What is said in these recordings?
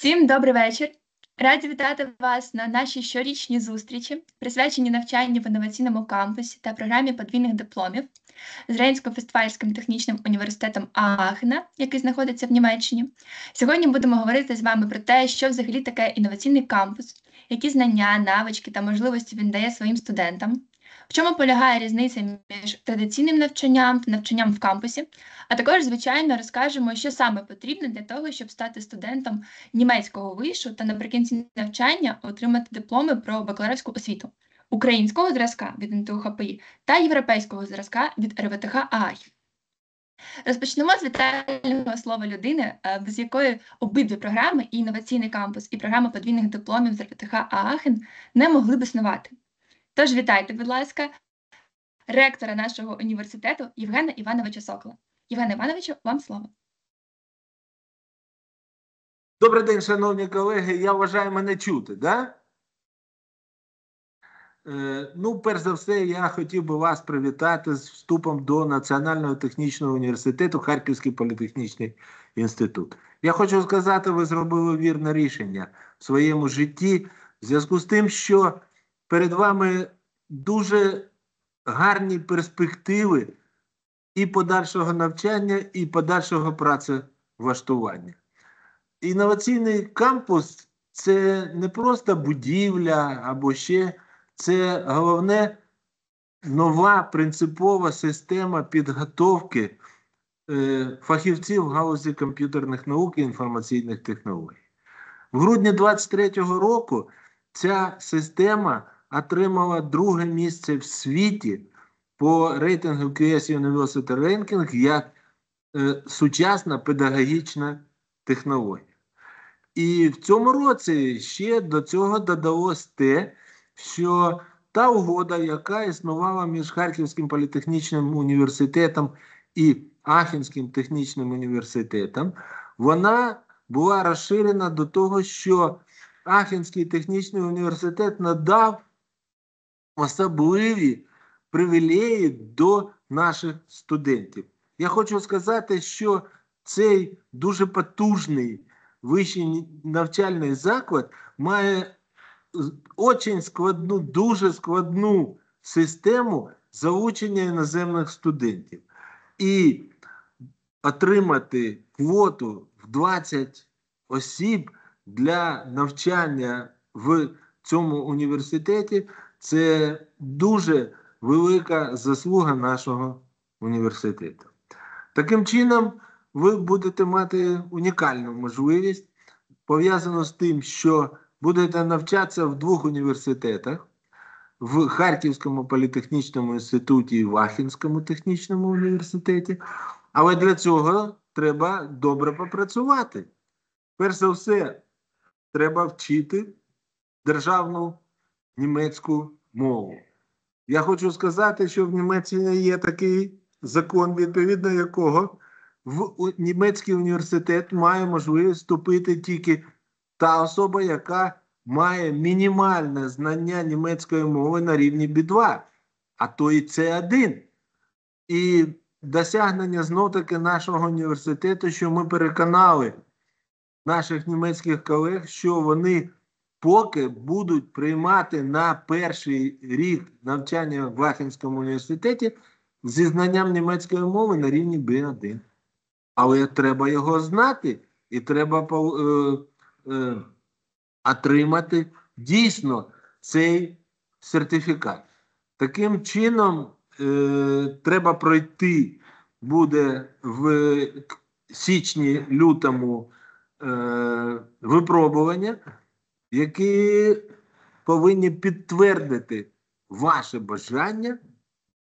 Всім добрий вечір. Раді вітати вас на нашій щорічній зустрічі, присвяченій навчанню в інноваційному кампусі та програмі подвійних дипломів з Рейнсько-Фестфальським технічним університетом Аахена, який знаходиться в Німеччині. Сьогодні будемо говорити з вами про те, що взагалі таке інноваційний кампус, які знання, навички та можливості він дає своїм студентам, в чому полягає різниця між традиційним навчанням та навчанням в кампусі, а також, звичайно, розкажемо, що саме потрібно для того, щоб стати студентом німецького вишу та наприкінці навчання отримати дипломи про бакалаврську освіту українського зразка від НТУ ХПІ та європейського зразка від РВТХ ААХ. Розпочнемо з вітального слова людини, без якої обидві програми, і інноваційний кампус, і програма подвійних дипломів з РВТХ Аахен не могли б існувати. Тож вітайте, будь ласка, ректора нашого університету Євгена Івановича Сокола. Євгена Івановичу, вам слово. Добрий день, шановні колеги. Я вважаю мене чути, да? Е, ну, перш за все, я хотів би вас привітати з вступом до Національного технічного університету Харківський політехнічний інститут. Я хочу сказати, ви зробили вірне рішення в своєму житті в зв'язку з тим, що перед вами дуже гарні перспективи і подальшого навчання, і подальшого працевлаштування. Інноваційний кампус це не просто будівля або ще це головне нова принципова система підготовки е, фахівців в галузі комп'ютерних наук і інформаційних технологій. В грудні 2023 року ця система отримала друге місце в світі по рейтингу QS University Ranking як е, сучасна педагогічна технологія. І в цьому році ще до цього додалось те, що та угода, яка існувала між Харківським політехнічним університетом і Ахінським технічним університетом, вона була розширена до того, що Ахінський технічний університет надав особливі привілеї до наших студентів. Я хочу сказати, що цей дуже потужний вищий навчальний заклад має дуже складну, дуже складну систему залучення іноземних студентів. І отримати квоту в 20 осіб для навчання в цьому університеті це дуже велика заслуга нашого університету. Таким чином, ви будете мати унікальну можливість пов'язану з тим, що будете навчатися в двох університетах. В Харківському політехнічному інституті і в Ахінському технічному університеті. Але для цього треба добре попрацювати. Перш за все, треба вчити державну німецьку мову. Я хочу сказати, що в Німеччині є такий закон, відповідно якого в німецький університет має можливість вступити тільки та особа, яка має мінімальне знання німецької мови на рівні B2, а то і С1. І досягнення знов таки нашого університету, що ми переконали наших німецьких колег, що вони поки будуть приймати на перший рік навчання в Ахенському університеті зі знанням німецької мови на рівні B1. Але треба його знати, і треба е, е, отримати дійсно цей сертифікат. Таким чином, е, треба пройти буде в січні-лютому е, випробування які повинні підтвердити ваше бажання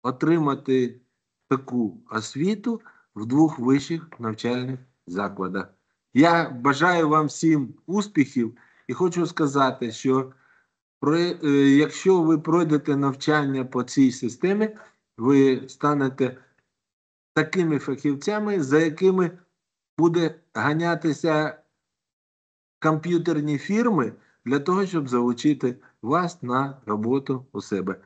отримати таку освіту в двох вищих навчальних закладах. Я бажаю вам всім успіхів і хочу сказати, що е, якщо ви пройдете навчання по цій системі, ви станете такими фахівцями, за якими буде ганятися комп'ютерні фірми для того, щоб залучити вас на роботу у себе.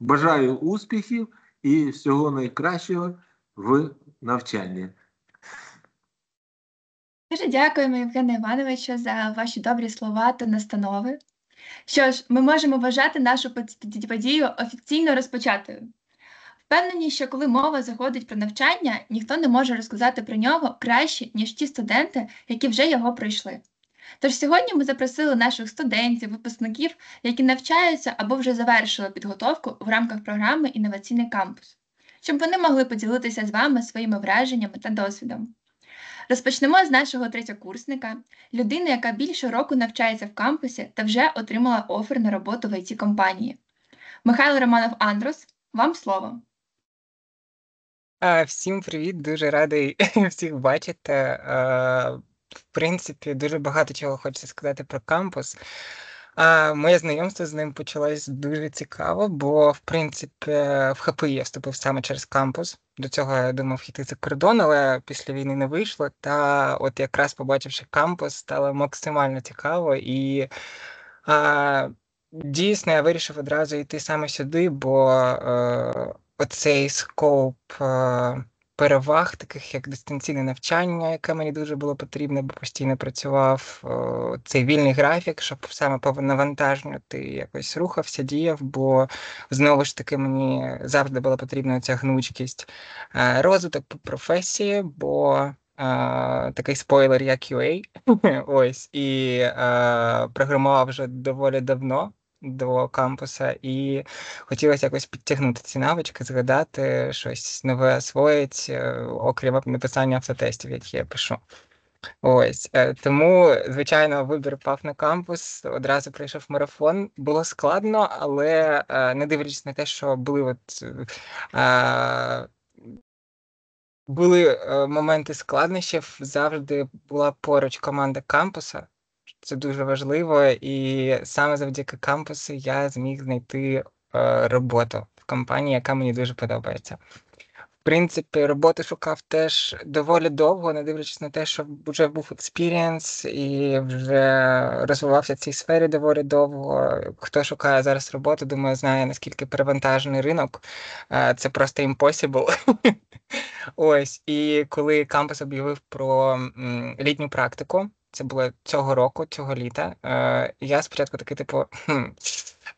Бажаю успіхів і всього найкращого в навчанні. Дуже дякуємо, Євгене Івановичу, за ваші добрі слова та настанови. Що ж, ми можемо вважати нашу подію офіційно розпочатою. Впевнені, що коли мова заходить про навчання, ніхто не може розказати про нього краще, ніж ті студенти, які вже його пройшли. Тож сьогодні ми запросили наших студентів, випускників, які навчаються або вже завершили підготовку в рамках програми Інноваційний кампус, щоб вони могли поділитися з вами своїми враженнями та досвідом. Розпочнемо з нашого третьокурсника, людини, яка більше року навчається в кампусі та вже отримала офер на роботу в it компанії. Михайло Романов Андрус, вам слово. Всім привіт, дуже радий всіх бачити. В принципі, дуже багато чого хочеться сказати про кампус. А Моє знайомство з ним почалось дуже цікаво, бо в принципі в ХПІ я вступив саме через кампус. До цього я думав йти за кордон, але після війни не вийшло. Та от якраз побачивши кампус, стало максимально цікаво і а, дійсно я вирішив одразу йти саме сюди, бо а, оцей скоп. А, переваг, таких як дистанційне навчання, яке мені дуже було потрібно, бо постійно працював цей вільний графік, щоб саме по навантаженню ти якось рухався, діяв, бо знову ж таки мені завжди була потрібна ця гнучкість, е, розвиток по професії, бо Uh, такий спойлер, як QA, ось, і програмував вже доволі давно до кампуса, і хотілося якось підтягнути ці навички, згадати щось нове освоїть, е, окрім написання автотестів, які я пишу. Ось е, тому, звичайно, вибір пав на кампус. Одразу прийшов марафон. Було складно, але е, не дивлячись на те, що були от. Були моменти складнощів, завжди була поруч команда кампуса, це дуже важливо, і саме завдяки кампусу я зміг знайти е, роботу в компанії, яка мені дуже подобається. В принципі, роботи шукав теж доволі довго, не дивлячись на те, що вже був experience і вже розвивався в цій сфері доволі довго. Хто шукає зараз роботу, думаю, знає наскільки перевантажений ринок. Е, це просто impossible. Ось, і коли кампус об'явив про літню практику. Це було цього року, цього літа. Е, Я спочатку такий, типу, хм,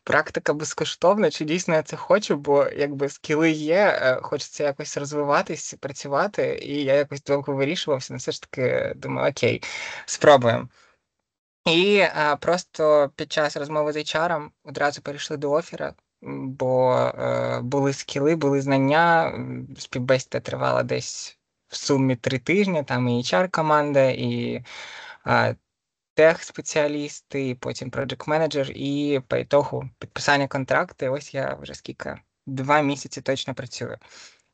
практика безкоштовна, чи дійсно я це хочу, бо якби скіли є, е, хочеться якось розвиватись, працювати, і я якось довго вирішувався, але все ж таки думаю, окей, спробуємо. І е, просто під час розмови з HR одразу перейшли до офіра, бо е, були скіли, були знання, співбесіда тривала десь в сумі три тижні, там і HR-команда, і тех-спеціалісти, потім project менеджер і по ітогу підписання контракту. Ось я вже скільки два місяці точно працюю.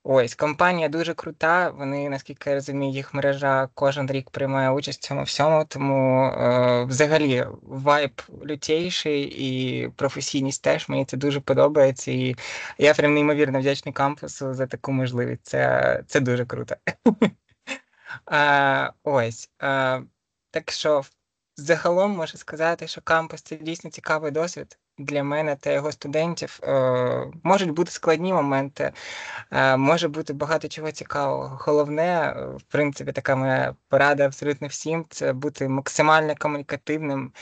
Ось компанія дуже крута. Вони, наскільки я розумію, їх мережа кожен рік приймає участь в цьому всьому. Тому е, взагалі вайб лютейший і професійність теж мені це дуже подобається. І я прям неймовірно вдячний кампусу за таку можливість. Це це дуже круто. Е, ось. Е, так що загалом можу сказати, що кампус це дійсно цікавий досвід для мене та його студентів. Е, Можуть бути складні моменти, е, може бути багато чого цікавого. Головне, в принципі, така моя порада абсолютно всім це бути максимально комунікативним.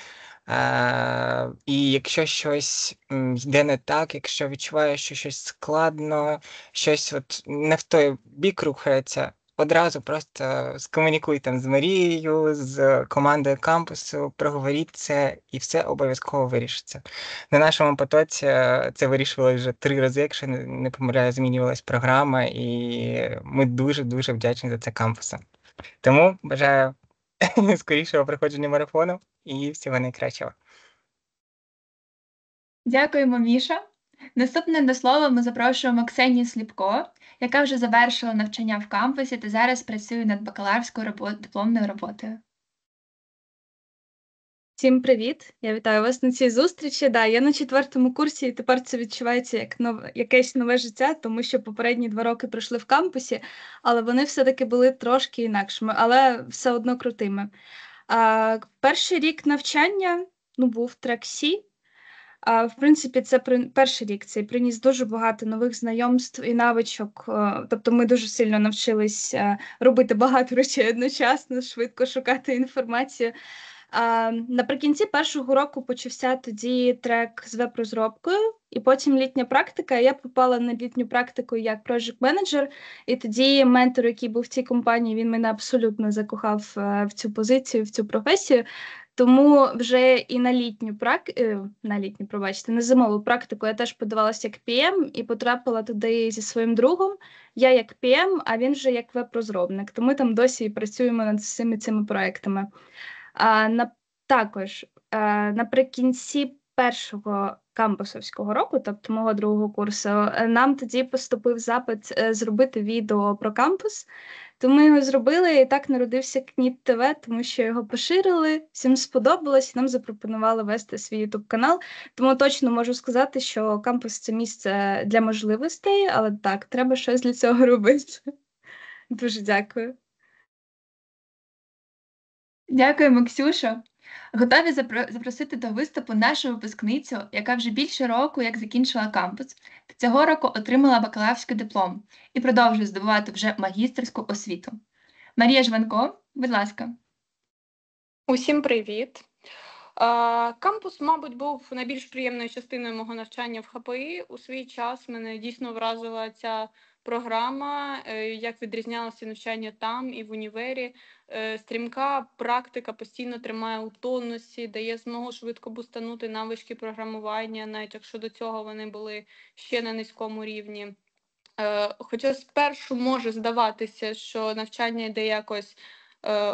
І якщо щось йде не так, якщо відчуваєш, що щось складно, щось от не в той бік рухається, одразу просто скомунікуй там з Марією, з командою кампусу, проговоріть це, і все обов'язково вирішиться. На нашому потоці е, це вирішували вже три рази, якщо не помиляю, змінювалась програма, і ми дуже-дуже вдячні за це кампусу. Тому бажаю скорішого проходження марафону і всього найкращого. Дякуємо, Міша. Наступне до слова ми запрошуємо Ксенію Сліпко, яка вже завершила навчання в кампусі та зараз працює над бакалаврською робот... дипломною роботою. Всім привіт! Я вітаю вас на цій зустрічі. Да, Я на четвертому курсі, і тепер це відчувається як нов... якесь нове життя, тому що попередні два роки пройшли в кампусі, але вони все-таки були трошки інакшими, але все одно крутими. А, Перший рік навчання ну, був трек Сі. А в принципі, це при перший рік цей приніс дуже багато нових знайомств і навичок. е, Тобто, ми дуже сильно навчились е, робити багато речей одночасно, швидко шукати інформацію. А, наприкінці першого року почався тоді трек з веб-розробкою, і потім літня практика. Я попала на літню практику як project менеджер і тоді ментор, який був в цій компанії, він мене абсолютно закохав е, в цю позицію, в цю професію. Тому вже і на літню прак... е, на літню, пробачте, на зимову практику я теж подавалася як PM і потрапила туди зі своїм другом. Я як PM, а він вже як веб-розробник. То ми там досі і працюємо над всіми цими проектами. А, на, також а, наприкінці першого кампусовського року, тобто мого другого курсу, е, нам тоді поступив запит е, зробити відео про кампус. То ми його зробили, і так народився КНІТ ТВ, тому що його поширили, всім сподобалось, і нам запропонували вести свій ютуб канал. Тому точно можу сказати, що кампус це місце для можливостей, але так, треба щось для цього робити. Дуже дякую. Дякую, Ксюшо. Готові запросити до виступу нашу випускницю, яка вже більше року як закінчила кампус, та цього року отримала бакалаврський диплом і продовжує здобувати вже магістерську освіту. Марія Жванко, будь ласка. Усім привіт. Кампус, мабуть, був найбільш приємною частиною мого навчання в ХПІ. У свій час мене дійсно вразила ця програма, е, як відрізнялося навчання там і в універі. Е, Стрімка практика постійно тримає у тонусі, дає змогу швидко бустанути навички програмування, навіть якщо до цього вони були ще на низькому рівні. Е, Хоча спершу може здаватися, що навчання йде якось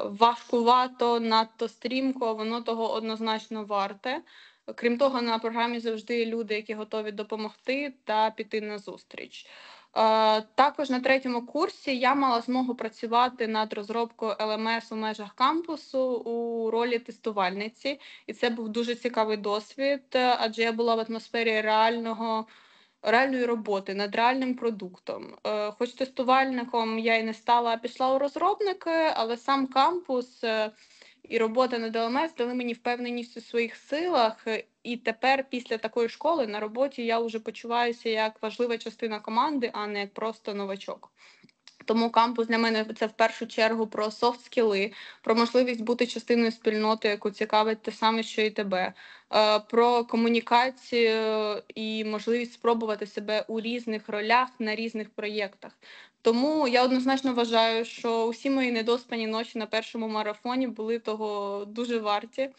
важкувато, надто стрімко, воно того однозначно варте. Крім того, на програмі завжди є люди, які готові допомогти та піти на зустріч. Е, Також на третьому курсі я мала змогу працювати над розробкою LMS у межах кампусу у ролі тестувальниці, і це був дуже цікавий досвід, е, адже я була в атмосфері реального реальної роботи над реальним продуктом. Е, Хоч тестувальником я і не стала, а пішла у розробники, але сам кампус і робота над ЛМС дали мені впевненість у своїх силах. І тепер, після такої школи, на роботі я вже почуваюся як важлива частина команди, а не як просто новачок. Тому кампус для мене це в першу чергу про софт скіли, про можливість бути частиною спільноти, яку цікавить те саме, що і тебе, е, про комунікацію і можливість спробувати себе у різних ролях на різних проєктах. Тому я однозначно вважаю, що усі мої недоспані ночі на першому марафоні були того дуже варті,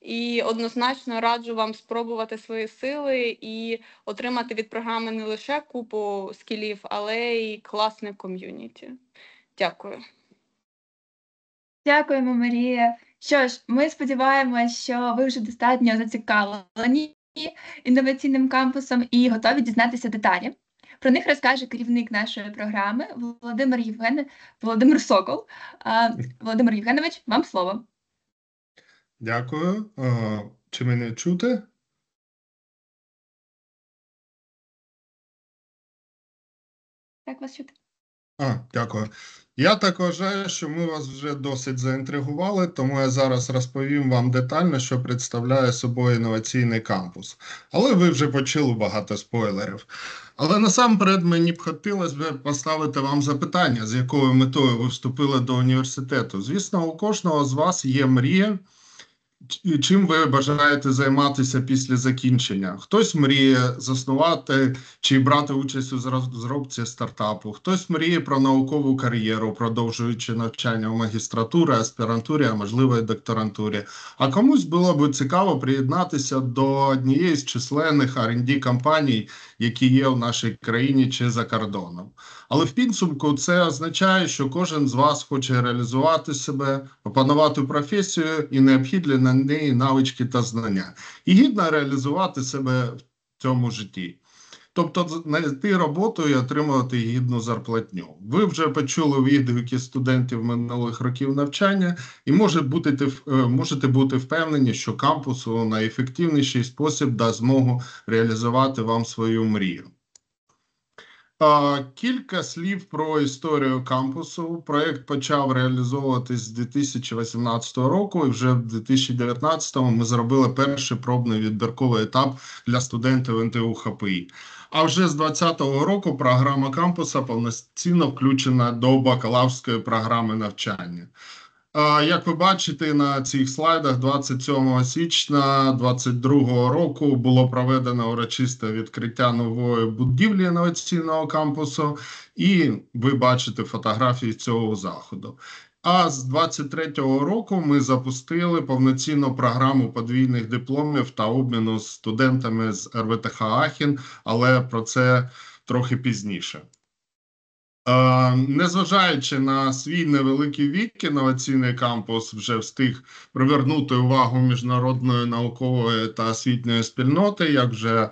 і однозначно раджу вам спробувати свої сили і отримати від програми не лише купу скілів, але й класне ком'юніті. Дякую. Дякуємо, Марія. Що ж, ми сподіваємось, що ви вже достатньо зацікавлені інноваційним кампусом і готові дізнатися деталі. Про них розкаже керівник нашої програми Володимир Євген... Володимир Сокол. Володимир Євгенович, вам слово. Дякую. Чи мене чути? Як вас чути? А, дякую. Я так вважаю, що ми вас вже досить заінтригували, тому я зараз розповім вам детально, що представляє собою інноваційний кампус. Але ви вже почули багато спойлерів. Але насамперед мені б хотілося б поставити вам запитання, з якою метою ви вступили до університету. Звісно, у кожного з вас є мрія. Чим ви бажаєте займатися після закінчення? Хтось мріє заснувати чи брати участь у розробці стартапу, хтось мріє про наукову кар'єру, продовжуючи навчання у магістратурі, аспірантурі, а можливо, і докторантурі. А комусь було б цікаво приєднатися до однієї з численних R&D компаній, які є в нашій країні чи за кордоном. Але в підсумку це означає, що кожен з вас хоче реалізувати себе, опанувати професію і необхідні на неї навички та знання, і гідно реалізувати себе в цьому житті. Тобто знайти роботу і отримувати гідну зарплатню. Ви вже почули відгуки студентів минулих років навчання, і може бути, е, можете бути впевнені, що кампус у найефективніший спосіб дасть змогу реалізувати вам свою мрію. Кілька слів про історію кампусу. Проєкт почав реалізовуватись з 2018 року, і вже в 2019 ми зробили перший пробний відбірковий етап для студентів НТУ ХПІ. А вже з 2020 року програма кампуса повноцінно включена до бакалаврської програми навчання. Як ви бачите на цих слайдах, 27 січня 2022 року було проведено урочисте відкриття нової будівлі інноваційного кампусу, і ви бачите фотографії цього заходу. А з 23-го року ми запустили повноцінну програму подвійних дипломів та обміну з студентами з РВТХ Ахін, але про це трохи пізніше. Е, Незважаючи на свій невеликий вік, інноваційний кампус вже встиг привернути увагу міжнародної наукової та освітньої спільноти. Як вже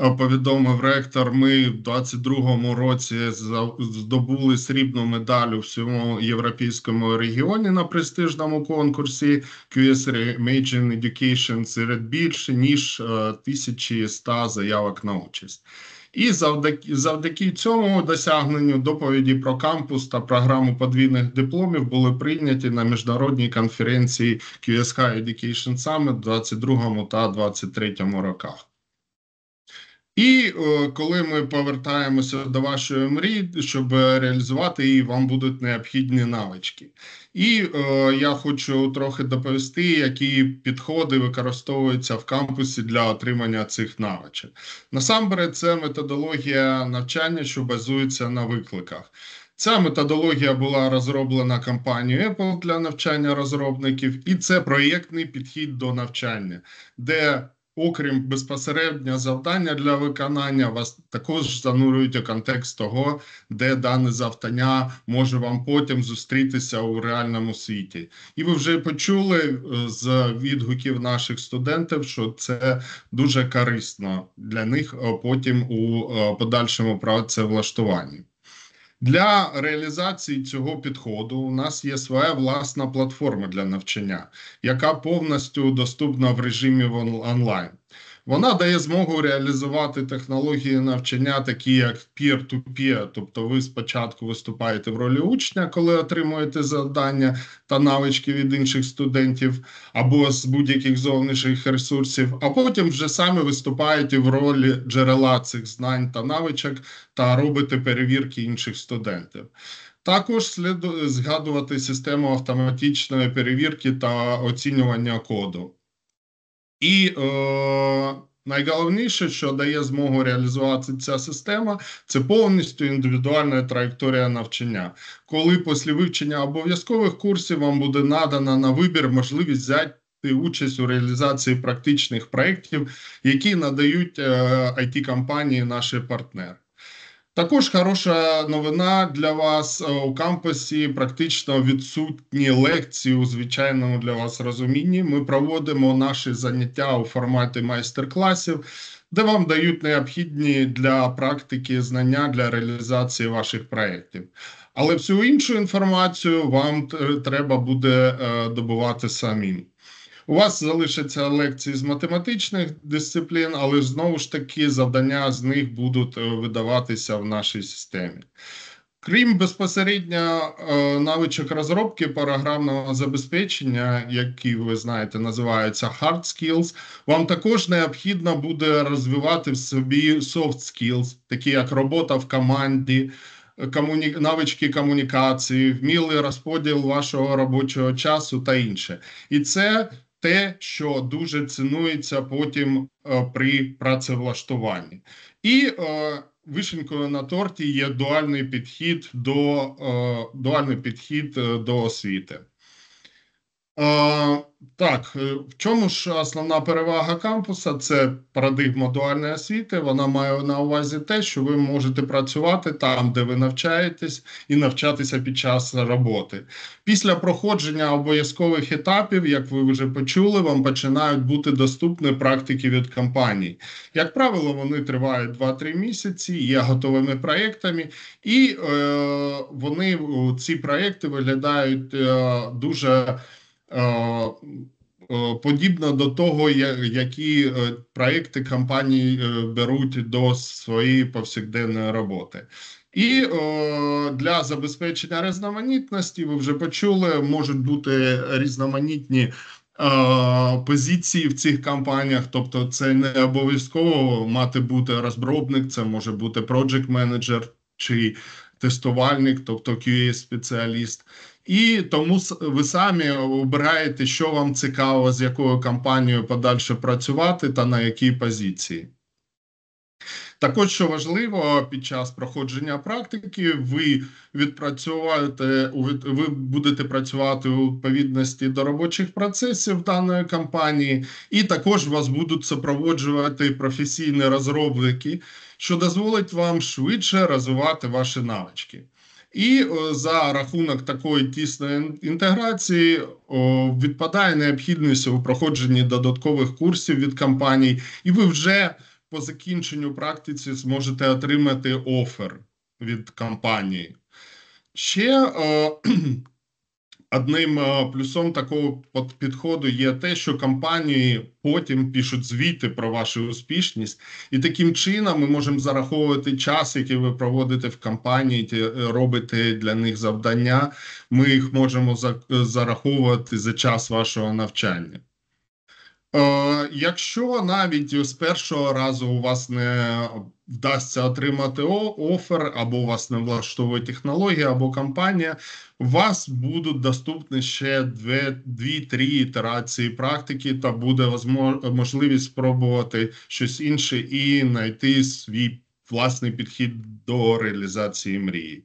е, повідомив ректор, ми в 22-му році здобули срібну медаль у всьому європейському регіоні на престижному конкурсі QS Imagine Education серед більше ніж е, 1100 заявок на участь. І завдяки, завдяки цьому досягненню доповіді про кампус та програму подвійних дипломів були прийняті на міжнародній конференції QSK Education Summit в 22 та 23 роках. І е, коли ми повертаємося до вашої мрії, щоб реалізувати її, вам будуть необхідні навички. І е, я хочу трохи доповісти, які підходи використовуються в кампусі для отримання цих навичок. Насамперед, це методологія навчання, що базується на викликах. Ця методологія була розроблена компанією Apple для навчання розробників, і це проєктний підхід до навчання, де окрім безпосереднього завдання для виконання, вас також занурюють у контекст того, де дане завдання може вам потім зустрітися у реальному світі. І ви вже почули е, з відгуків наших студентів, що це дуже корисно для них потім у е, подальшому працевлаштуванні. Для реалізації цього підходу у нас є своя власна платформа для навчання, яка повністю доступна в режимі онлайн. Вона дає змогу реалізувати технології навчання, такі як peer-to-peer, тобто ви спочатку виступаєте в ролі учня, коли отримуєте завдання та навички від інших студентів або з будь-яких зовнішніх ресурсів, а потім вже самі виступаєте в ролі джерела цих знань та навичок та робите перевірки інших студентів. Також слід згадувати систему автоматичної перевірки та оцінювання коду. І е, найголовніше, що дає змогу реалізувати ця система, це повністю індивідуальна траєкторія навчання. Коли після вивчення обов'язкових курсів вам буде надана на вибір можливість взяти участь у реалізації практичних проєктів, які надають е, it компанії наші партнери. Також хороша новина для вас е, у кампусі практично відсутні лекції у звичайному для вас розумінні. Ми проводимо наші заняття у форматі майстер-класів, де вам дають необхідні для практики знання для реалізації ваших проєктів. Але всю іншу інформацію вам треба буде е, добувати самим. У вас залишаться лекції з математичних дисциплін, але знову ж таки завдання з них будуть е, видаватися в нашій системі. Крім безпосередньо е, навичок розробки програмного забезпечення, які ви знаєте, називаються hard skills, вам також необхідно буде розвивати в собі soft skills, такі як робота в команді, комуні... навички комунікації, вмілий розподіл вашого робочого часу та інше. І це те, що дуже цінується потім е, при працевлаштуванні. І е, вишенькою на торті є дуальний підхід до, е, дуальний підхід до освіти. Е, так, е, в чому ж основна перевага кампуса? Це парадигма дуальної освіти. Вона має на увазі те, що ви можете працювати там, де ви навчаєтесь, і навчатися під час роботи. Після проходження обов'язкових етапів, як ви вже почули, вам починають бути доступні практики від компаній. Як правило, вони тривають 2-3 місяці, є готовими проєктами, і е, вони ці проєкти виглядають е, дуже. Е, е, подібно до того, які е, проекти компанії беруть до своєї повсякденної роботи. І о, для забезпечення різноманітності, ви вже почули, можуть бути різноманітні о, позиції в цих компаніях. Тобто, це не обов'язково мати бути розробник, це може бути project менеджер чи тестувальник, тобто qa спеціаліст і тому ви самі обираєте, що вам цікаво, з якою компанією подальше працювати та на якій позиції. Також, що важливо, під час проходження практики ви відпрацюєте, ви будете працювати у відповідності до робочих процесів даної компанії, і також вас будуть супроводжувати професійні розробники, що дозволить вам швидше розвивати ваші навички. І за рахунок такої тісної інтеграції відпадає необхідність у проходженні додаткових курсів від компаній, і ви вже по закінченню практиці зможете отримати офер від компанії. Ще Одним е, плюсом такого підходу є те, що компанії потім пишуть звіти про вашу успішність, і таким чином ми можемо зараховувати час, який ви проводите в компанії, е, робите для них завдання. Ми їх можемо зараховувати за час вашого навчання. Е, якщо навіть з першого разу у вас не вдасться отримати офер, або у вас не влаштовує технологія або компанія, у вас будуть доступні ще 2-3 ітерації практики, та буде можливість спробувати щось інше і знайти свій власний підхід до реалізації мрії.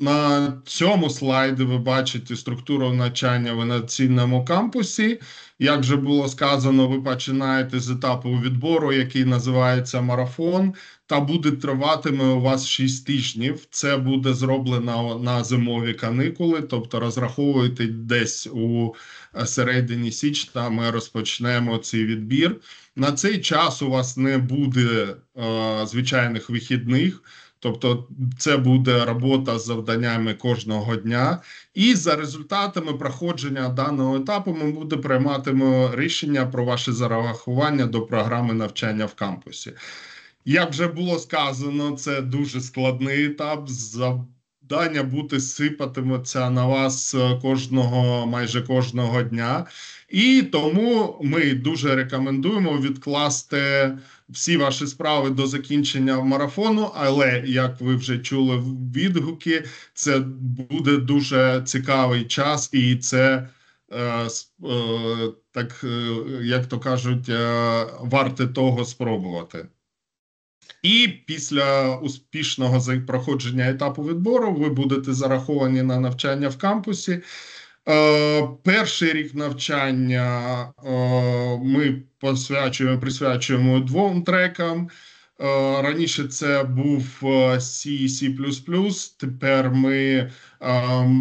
Е, на цьому слайді ви бачите структуру навчання в інноваційному кампусі. Як вже було сказано, ви починаєте з етапу відбору, який називається марафон, та буде триватиме у вас 6 тижнів. Це буде зроблено на зимові каникули, тобто розраховуйте десь у середині січня. Ми розпочнемо цей відбір. На цей час у вас не буде е, звичайних вихідних. Тобто це буде робота з завданнями кожного дня, і за результатами проходження даного етапу ми будемо приймати рішення про ваше зарахування до програми навчання в кампусі. Як вже було сказано, це дуже складний етап. Завдання бути сипатиметься на вас кожного майже кожного дня, і тому ми дуже рекомендуємо відкласти всі ваші справи до закінчення марафону. Але як ви вже чули в відгуки, це буде дуже цікавий час, і це е, е, так, е, як то кажуть, е, варте того спробувати. І після успішного проходження етапу відбору ви будете зараховані на навчання в кампусі. Е, перший рік навчання е, ми посвячуємо, присвячуємо двом трекам. Е, раніше це був C, C++, Тепер ми,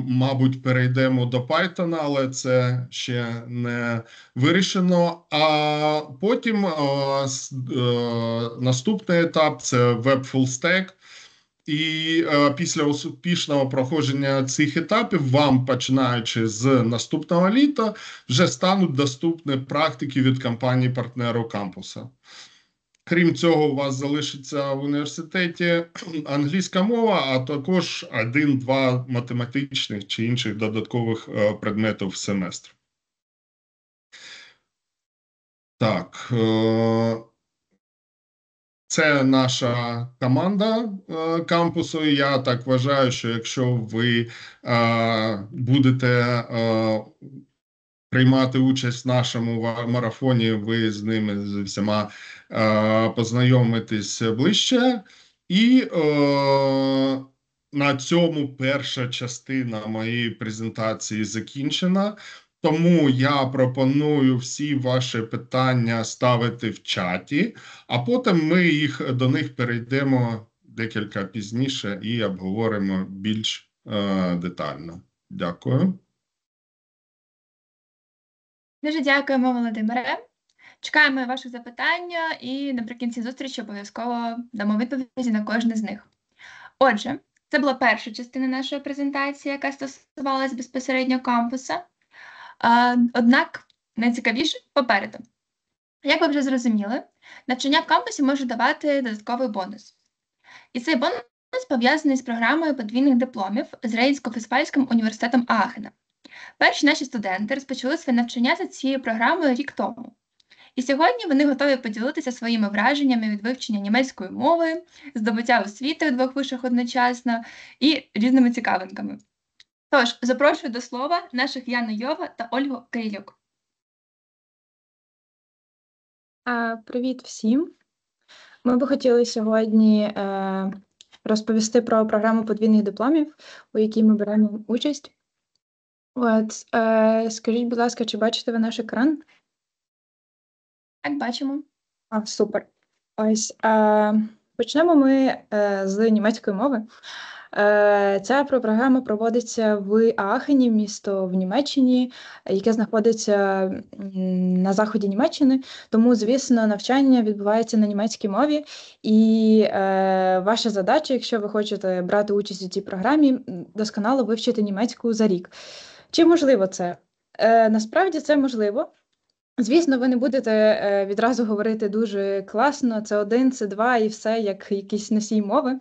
мабуть, перейдемо до Python, але це ще не вирішено. А потім наступний етап це Web Full Stack. І е, після успішного проходження цих етапів вам, починаючи з наступного літа, вже стануть доступні практики від компанії партнеру кампуса. Крім цього, у вас залишиться в університеті англійська мова, а також один-два математичних чи інших додаткових е, предметів в семестр. Так. Е, це наша команда е, кампусу. Я так вважаю, що якщо ви будете приймати участь в нашому марафоні, ви з ними з всіма е, познайомитесь ближче. І е, на цьому перша частина моєї презентації закінчена. Тому я пропоную всі ваші питання ставити в чаті, а потім ми їх до них перейдемо декілька пізніше і обговоримо більш е, детально. Дякую. Дуже дякуємо, Володимире. Чекаємо ваших запитання і наприкінці зустрічі обов'язково дамо відповіді на кожне з них. Отже, Це була перша частина нашої презентації, яка стосувалася безпосередньо кампуса. Е, Однак найцікавіше попереду. Як ви вже зрозуміли, навчання в кампусі може давати додатковий бонус. І цей бонус пов'язаний з програмою подвійних дипломів з Рейнсько-Фестфальським університетом Аахена. Перші наші студенти розпочали своє навчання за цією програмою рік тому. І сьогодні вони готові поділитися своїми враженнями від вивчення німецької мови, здобуття освіти у двох вишах одночасно і різними цікавинками. Тож, запрошую до слова наших Яну Йова та Ольгу Кирилюк. Привіт всім. Ми би хотіли сьогодні е, розповісти про програму подвійних дипломів, у якій ми беремо участь. От, е, скажіть, будь ласка, чи бачите ви наш екран? Як бачимо, А, супер. Ось е, почнемо ми е, з німецької мови. Е, ця програма проводиться в Аахені, місто в Німеччині, яке знаходиться на заході Німеччини. Тому, звісно, навчання відбувається на німецькій мові. І е, ваша задача, якщо ви хочете брати участь у цій програмі, досконало вивчити німецьку за рік. Чи можливо це? Е, насправді це можливо. Звісно, ви не будете е, відразу говорити дуже класно, це один, це два і все, як якийсь носій мови.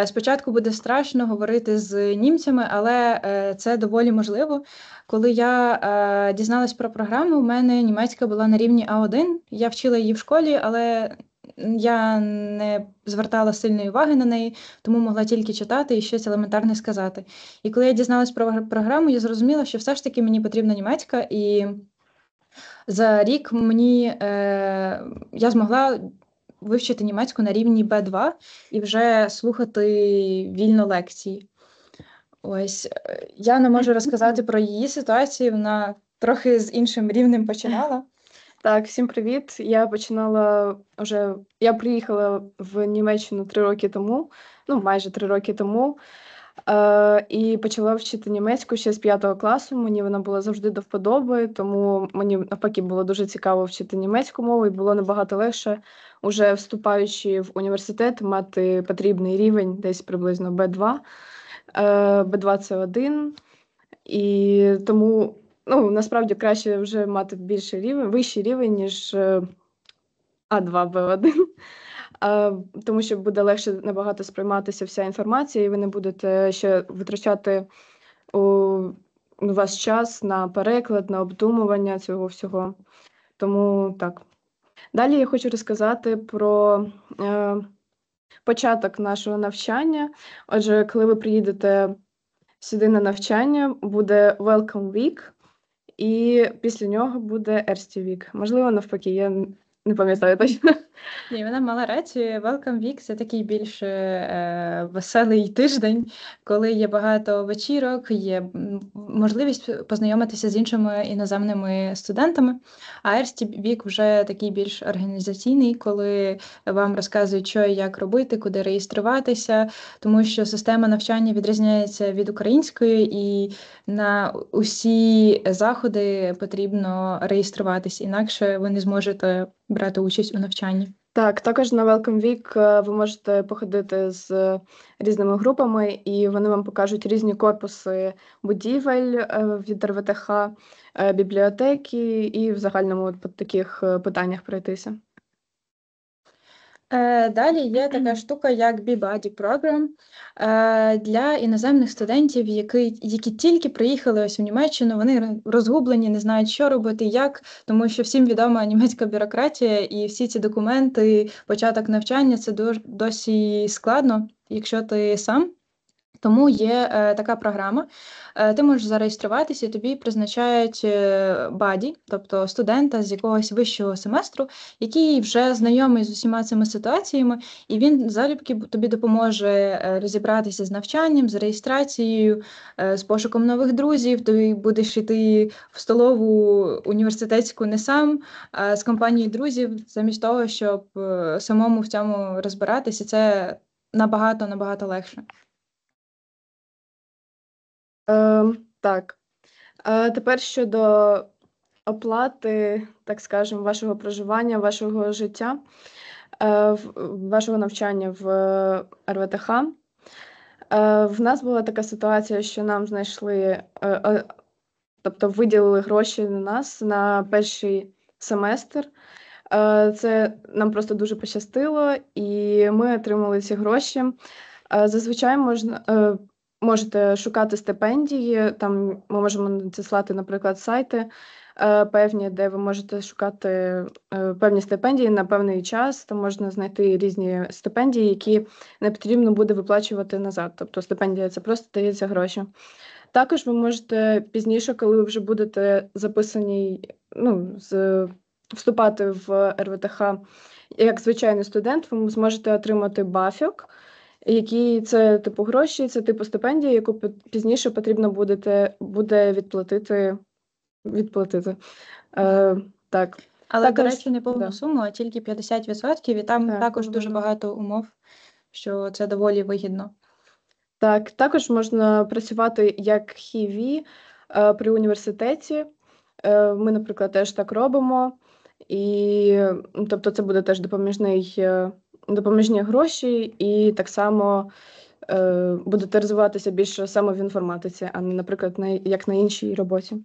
Е, Спочатку буде страшно говорити з німцями, але е, це доволі можливо. Коли я дізналась про програму, у мене німецька була на рівні А1. Я вчила її в школі, але я не звертала сильної уваги на неї, тому могла тільки читати і щось елементарне сказати. І коли я дізналась про програму, я зрозуміла, що все ж таки мені потрібна німецька, і за рік мені е, я змогла вивчити німецьку на рівні Б2 і вже слухати вільно лекції. Ось е, я не можу розказати про її ситуацію. Вона трохи з іншим рівнем починала. Так, всім привіт. Я починала вже. Я приїхала в Німеччину три роки тому, ну майже три роки тому, е, і почала вчити німецьку ще з п'ятого класу. Мені вона була завжди до вподоби, тому мені навпаки було дуже цікаво вчити німецьку мову, і було набагато легше, уже вступаючи в університет, мати потрібний рівень, десь приблизно Б2. Е, Б2 це один. І тому ну, насправді краще вже мати більший рівень, вищий рівень, ніж е, А2, Б1. А, Тому що буде легше набагато сприйматися вся інформація, і ви не будете ще витрачати у, у вас час на переклад, на обдумування цього всього. Тому так. Далі я хочу розказати про е, початок нашого навчання. Отже, коли ви приїдете сюди на навчання, буде Welcome Week, і після нього буде Erste Week. Можливо, навпаки, я не пам'ятаю точно. Ні, вона мала рацію. Welcome Week – це такий більш е, веселий тиждень, коли є багато вечірок, є можливість познайомитися з іншими іноземними студентами. А Erste Week вже такий більш організаційний, коли вам розказують, що і як робити, куди реєструватися, тому що система навчання відрізняється від української, і на усі заходи потрібно реєструватись, інакше ви не зможете брати участь у навчанні. Так, також на Welcome Week е, ви можете походити з різними групами, і вони вам покажуть різні корпуси будівель е, від РВТХ, е, бібліотеки і в загальному по таких е, питаннях пройтися. Далі є така штука, як B-Buddy Program е, для іноземних студентів, які, які тільки приїхали ось в Німеччину. Вони розгублені, не знають, що робити, як, тому що всім відома німецька бюрократія, і всі ці документи, початок навчання це дос- досі складно, якщо ти сам. Тому є е, така програма. Е, ти можеш зареєструватися, і тобі призначають е, buddy, тобто студента з якогось вищого семестру, який вже знайомий з усіма цими ситуаціями, і він залюбки тобі допоможе е, розібратися з навчанням, з реєстрацією, е, з пошуком нових друзів. Ти будеш йти в столову університетську не сам, а з компанією друзів, замість того, щоб е, самому в цьому розбиратися. Це набагато набагато легше. Е, так. Е, тепер щодо оплати, так скажемо, вашого проживання, вашого життя, е, вашого навчання в РВТХ. Е, В нас була така ситуація, що нам знайшли, е, е, тобто виділили гроші на нас на перший семестр. Е, Це нам просто дуже пощастило, і ми отримали ці гроші. Е, Зазвичай можна е, можете шукати стипендії. Там ми можемо надіслати, наприклад, сайти е, певні, де ви можете шукати е, певні стипендії на певний час. Там можна знайти різні стипендії, які не потрібно буде виплачувати назад. Тобто стипендія це просто дається гроші. Також ви можете пізніше, коли ви вже будете записані, ну, з, вступати в РВТХ як звичайний студент, ви зможете отримати бафік, який це типу гроші, це типу стипендія, яку пізніше потрібно будете, буде відплатити. відплатити. Е, так. Але, до речі, не повну да. суму, а тільки 50%, і там Так, також дуже багато умов, що це доволі вигідно. Так, також можна працювати як хіві е, при університеті. Е, Ми, наприклад, теж так робимо. І тобто це буде теж допоміжний, е, допоміжні гроші, і так само е, будете розвиватися більше саме в інформатиці, а не, наприклад, на, як на іншій роботі.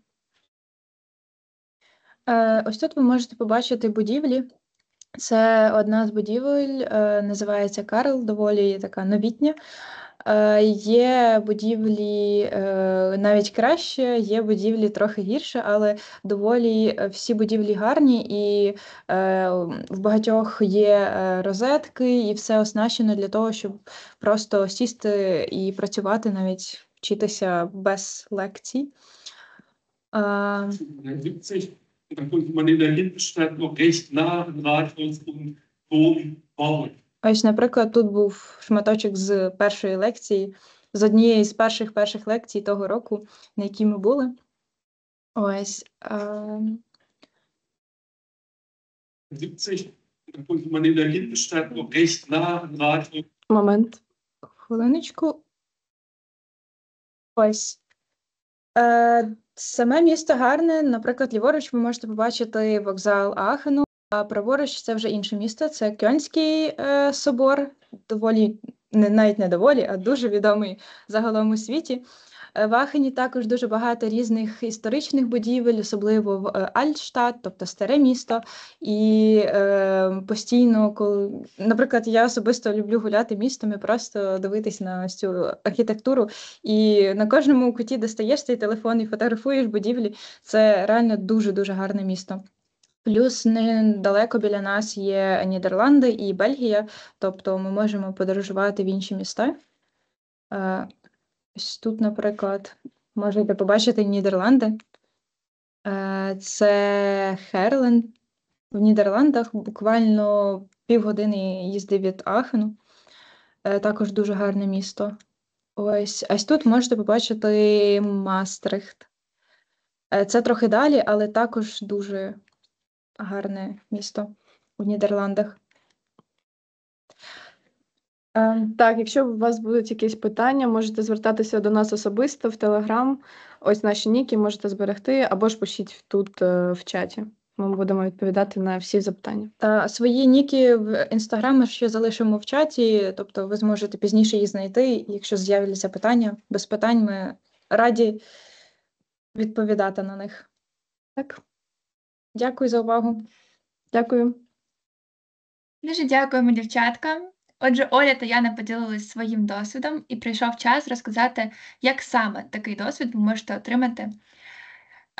Е, Ось тут ви можете побачити будівлі. Це одна з будівель, е, називається Карл, доволі така новітня. Е, Є будівлі е, навіть краще, є будівлі трохи гірше, але доволі е, всі будівлі гарні, і е, в багатьох є е, розетки, і все оснащено для того, щоб просто сісти і працювати, навіть вчитися без лекцій. Е, Da konnte man in der Innenstadt noch recht nah Rathaus und Dom bauen. Ось, наприклад, тут був шматочок з першої лекції, з однієї з перших перших лекцій того року, на якій ми були. Ось. 70, da konnte man in der Innenstadt noch recht nah an Rathaus Момент. Хвилиночку. Ось. Е, саме місто гарне. Наприклад, ліворуч ви можете побачити вокзал Аахену, а праворуч це вже інше місто. Це Кьонський е, собор, доволі не навіть не доволі, а дуже відомий загалом у світі. Е, В Аахені також дуже багато різних історичних будівель, особливо в е, Альтштадт, тобто старе місто. І е, постійно, коли, наприклад, я особисто люблю гуляти містом і просто дивитись на цю архітектуру. І на кожному куті, де стаєш цей телефон і фотографуєш будівлі, це реально дуже-дуже гарне місто. Плюс недалеко біля нас є Нідерланди і Бельгія, тобто ми можемо подорожувати в інші міста. Е, Ось тут, наприклад, можете побачити Нідерланди. Е, Це Херлен в Нідерландах, буквально півгодини їзди від Ахену. Е, Також дуже гарне місто. Ось, ось тут можете побачити Мастрихт. Це трохи далі, але також дуже гарне місто у Нідерландах. Ем, Так, якщо у вас будуть якісь питання, можете звертатися до нас особисто в Телеграм. Ось наші ніки можете зберегти, або ж пишіть тут е, в чаті. Ми будемо відповідати на всі запитання. Та свої ніки в інстаграм ми ще залишимо в чаті, тобто ви зможете пізніше їх знайти. Якщо з'являться питання, без питань ми раді відповідати на них. Так, Дякую за увагу. дякую. Дуже дякуємо дівчаткам. Отже, Оля та Яна поділились своїм досвідом, і прийшов час розказати, як саме такий досвід ви можете отримати.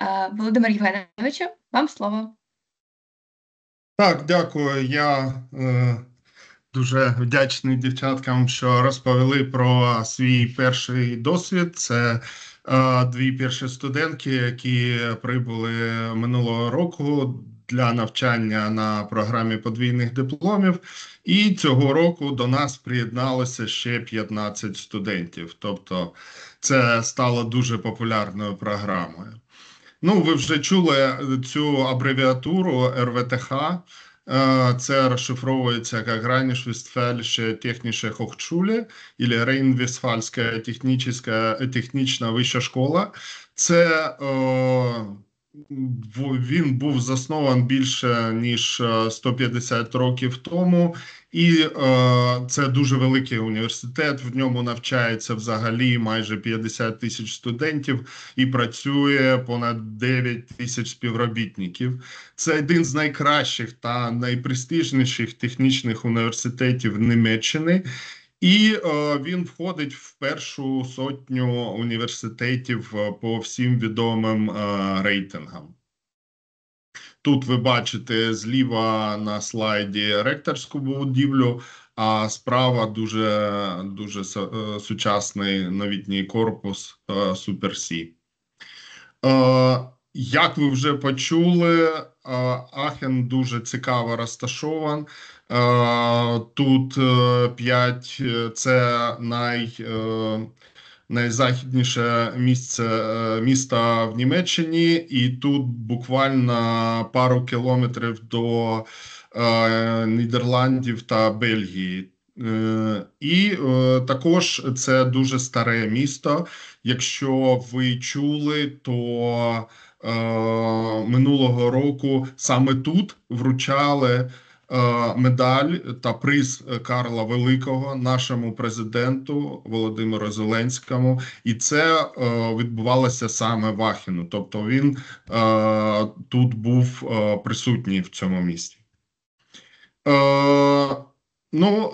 Е, Володимир Євгеновичу, вам слово. Так, дякую. Я е, дуже вдячний дівчаткам, що розповіли про свій перший досвід. Це дві перші студентки, які прибули минулого року для навчання на програмі подвійних дипломів. І цього року до нас приєдналося ще 15 студентів. Тобто, це стало дуже популярною програмою. Ну, ви вже чули цю абревіатуру РВТХ. Е, Це розшифровується як Райніш-Вестфальська технічна Hochschule або Рейн-Вестфальська технічна, вища школа. Це в- він був заснований більше ніж е, 150 років тому, і е, це дуже великий університет. В ньому навчається взагалі майже 50 тисяч студентів і працює понад 9 тисяч співробітників. Це один з найкращих та найпрестижніших технічних університетів Німеччини. І е, він входить в першу сотню університетів е, по всім відомим е, рейтингам. Тут ви бачите зліва на слайді ректорську будівлю, а справа дуже, дуже е, сучасний новітній корпус е, C. Е, Як ви вже почули, е, Ахен дуже цікаво розташован. Е, Тут е, 5 – це най, е, найзахідніше місце е, міста в Німеччині, і тут буквально пару кілометрів до е, Нідерландів та Бельгії. Е, І е, також це дуже старе місто. Якщо ви чули, то е, минулого року саме тут вручали е, медаль та приз Карла Великого нашому президенту Володимиру Зеленському, і це е, відбувалося саме в Ахіну. Тобто він е, тут був е, присутній в цьому місті. Ну,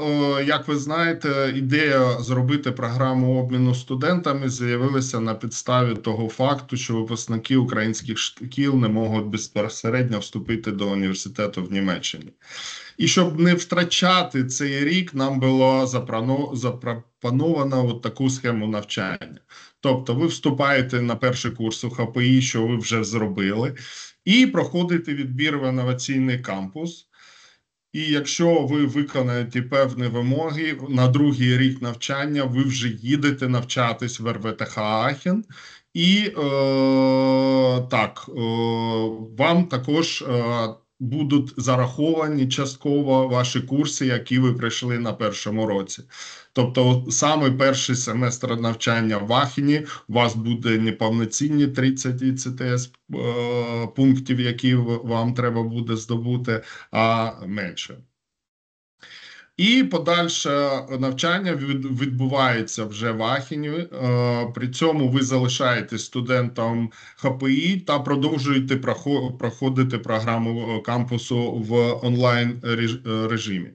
як ви знаєте, ідея зробити програму обміну студентами з'явилася на підставі того факту, що випускники українських шкіл не можуть безпосередньо вступити до університету в Німеччині. І щоб не втрачати цей рік, нам було запропоновано от таку схему навчання. Тобто, ви вступаєте на перший курс у ХПІ, що ви вже зробили, і проходите відбір в інноваційний кампус. І якщо ви виконаєте певні вимоги на другий рік навчання, ви вже їдете навчатись в РВТХ Ахен, і е, так, е, вам також е, будуть зараховані частково ваші курси, які ви пройшли на першому році. Тобто, саме перший семестр навчання в Ахені у вас буде неповноцінні 30 ІЦТС е, пунктів, які вам треба буде здобути, а менше. І подальше навчання відбувається вже в Ахені. Е, При цьому ви залишаєтесь студентом ХПІ та продовжуєте проходити програму е, кампусу в онлайн режимі.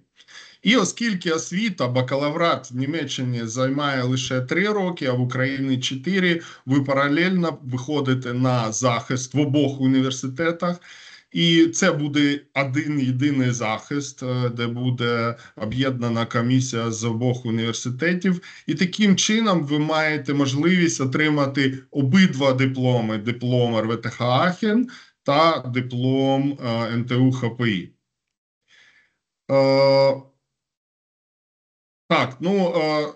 І оскільки освіта, бакалаврат в Німеччині займає лише 3 роки, а в Україні 4, ви паралельно виходите на захист в обох університетах. І це буде один єдиний захист, е, де буде об'єднана комісія з обох університетів, і таким чином ви маєте можливість отримати обидва дипломи: диплом РВТХ Ахен та диплом е, НТУ ХПІ. Так, ну е,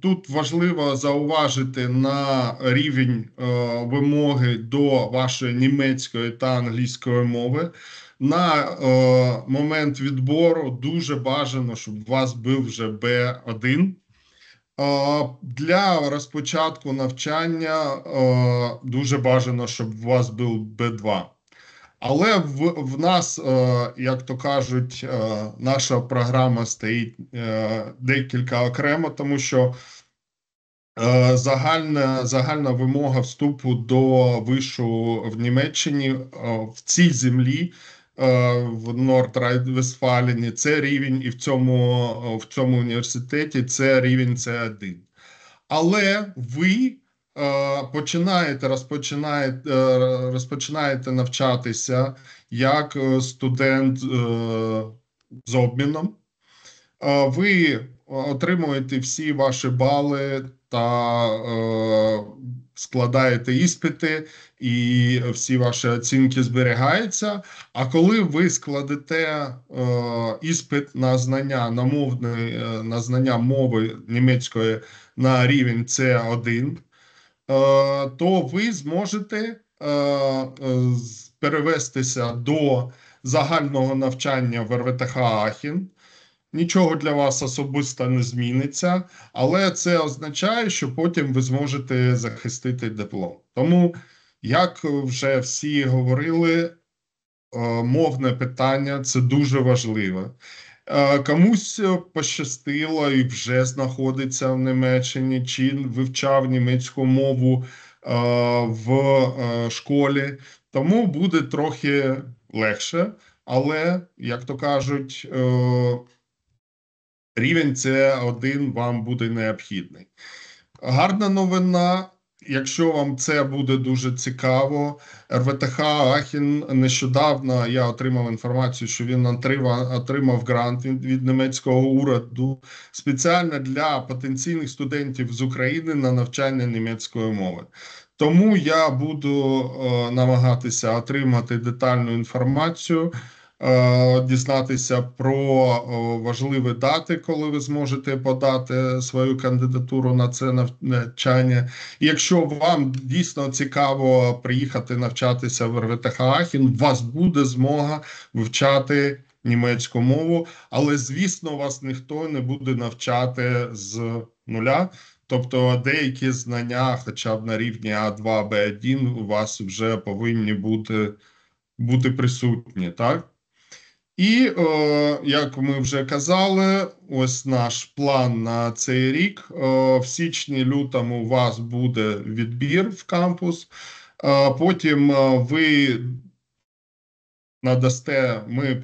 тут важливо зауважити на рівень е, вимоги до вашої німецької та англійської мови. На е, момент відбору дуже бажано, щоб у вас був вже Б1. Е, Для розпочатку навчання дуже бажано, щоб у вас був Б2. Але в, в нас, е, як то кажуть, е, наша програма стоїть е, декілька окремо, тому що е, загальна, загальна вимога вступу до вишу в Німеччині е, в цій землі. е, В Норд-Райн-Вестфалені це рівень, і в цьому, е, в цьому університеті це рівень С1. Але ви починаєте, розпочинаєте, е, розпочинаєте навчатися як е, студент е, з обміном. Е, Ви отримуєте всі ваші бали та е, складаєте іспити, і всі ваші оцінки зберігаються. А коли ви складете е, іспит на знання на мовний, е, на знання мови німецької на рівень С1, е, то ви зможете е, е, перевестися до загального навчання в РВТХ Ахен. Нічого для вас особисто не зміниться, але це означає, що потім ви зможете захистити диплом. Тому Як вже всі говорили, е, мовне питання це дуже важливе. Е, комусь пощастило і вже знаходиться в Німеччині, чи вивчав німецьку мову е, в школі, тому буде трохи легше, але, як то кажуть, рівень С1 вам буде необхідний. Гарна новина. Якщо вам це буде дуже цікаво, РВТХ Ахін нещодавно я отримав інформацію, що він отримав грант від німецького уряду спеціально для потенційних студентів з України на навчання німецької мови. Тому я буду е, намагатися отримати детальну інформацію. Е, дізнатися про важливі дати, коли ви зможете подати свою кандидатуру на це навчання. Якщо вам дійсно цікаво приїхати навчатися в РВТХ Ахін, у вас буде змога вивчати німецьку мову, але звісно, вас ніхто не буде навчати з нуля. Тобто деякі знання, хоча б на рівні А2, Б1, у вас вже повинні бути бути присутні, так? І, е, як ми вже казали, ось наш план на цей рік. О, в січні-лютому у вас буде відбір в кампус. О, потім ви надасте, ми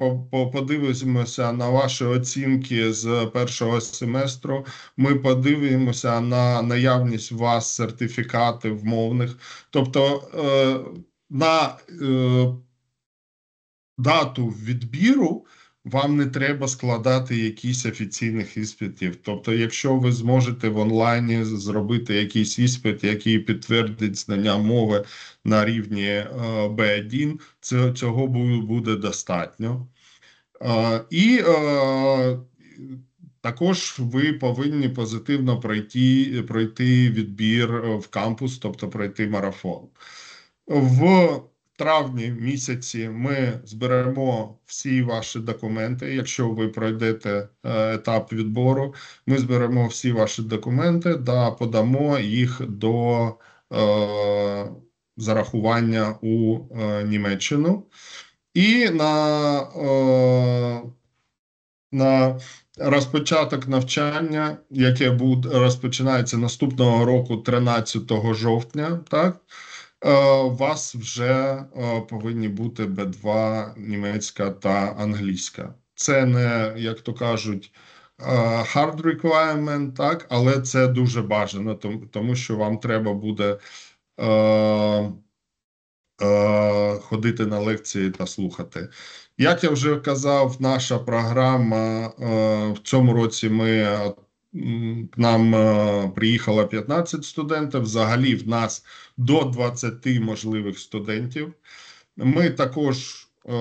подивимося на ваші оцінки з першого семестру. Ми подивимося на наявність у вас сертифікатів мовних. Тобто е, на е, дату відбіру вам не треба складати якісь офіційних іспитів. Тобто, якщо ви зможете в онлайні зробити якийсь іспит, який підтвердить знання мови на рівні B1, е, цього буде достатньо. Е, і е, також ви повинні позитивно пройти пройти відбір в кампус, тобто пройти марафон. В травні місяці ми зберемо всі ваші документи. Якщо ви пройдете е, етап відбору, ми зберемо всі ваші документи та подамо їх до е, зарахування у е, Німеччину. І на е, на розпочаток навчання, яке буде розпочинається наступного року, 13 жовтня, так у вас вже е, повинні бути Б2 німецька та англійська. Це не, як то кажуть, е, hard requirement, так, але це дуже бажано, тому що вам треба буде ходити на лекції та слухати. Як я вже казав, наша програма в цьому році ми к нам е, приїхало 15 студентів. Взагалі, в нас до 20 можливих студентів. Ми також е,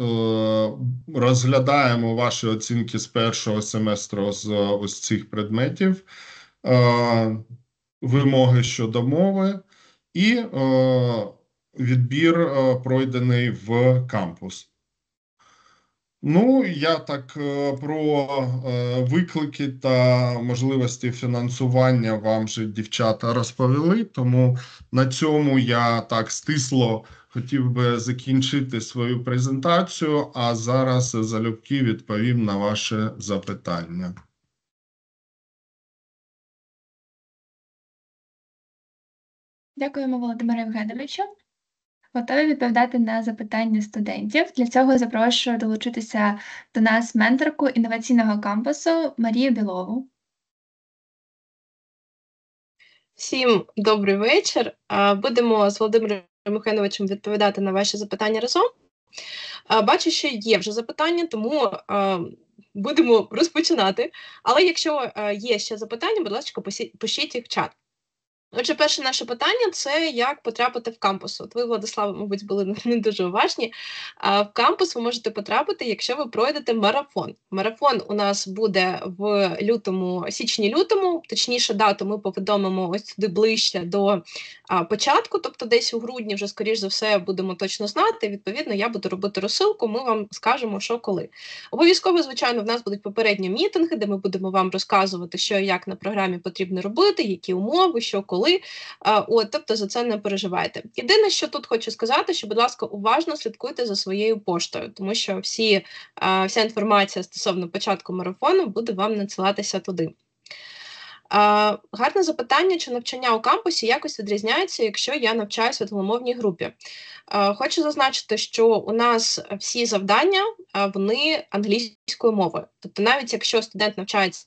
е, розглядаємо ваші оцінки з першого семестру з ось цих предметів, вимоги щодо мови і відбір пройдений в кампус. Ну, я так е, про е, виклики та можливості фінансування вам же дівчата розповіли. Тому на цьому я так стисло хотів би закінчити свою презентацію, а зараз залюбки відповім на ваше запитання. Дякуємо, Володимире Євгеновичу. Готові відповідати на запитання студентів. Для цього запрошую долучитися до нас менторку інноваційного кампусу Марію Білову. Всім добрий вечір. Будемо з Володимиром Михайловичем відповідати на ваші запитання разом. Бачу, що є вже запитання, тому будемо розпочинати. Але якщо є ще запитання, будь ласка, пишіть їх в чат. Отже, перше наше питання це як потрапити в кампус. От ви, Владислава, мабуть, були не дуже уважні. А в кампус ви можете потрапити, якщо ви пройдете марафон. Марафон у нас буде в лютому, січні-лютому, точніше, дату ми повідомимо ось сюди ближче до а, початку, тобто десь у грудні, вже скоріш за все, будемо точно знати. Відповідно, я буду робити розсилку. Ми вам скажемо, що коли. Обов'язково, звичайно, в нас будуть попередні мітинги, де ми будемо вам розказувати, що і як на програмі потрібно робити, які умови, що коли були. От, тобто за це не переживайте. Єдине, що тут хочу сказати, що, будь ласка, уважно слідкуйте за своєю поштою, тому що всі, вся інформація стосовно початку марафону буде вам надсилатися туди. Гарне запитання, чи навчання у кампусі якось відрізняється, якщо я навчаюся в англомовній групі. Хочу зазначити, що у нас всі завдання вони англійською мовою. Тобто, навіть якщо студент навчається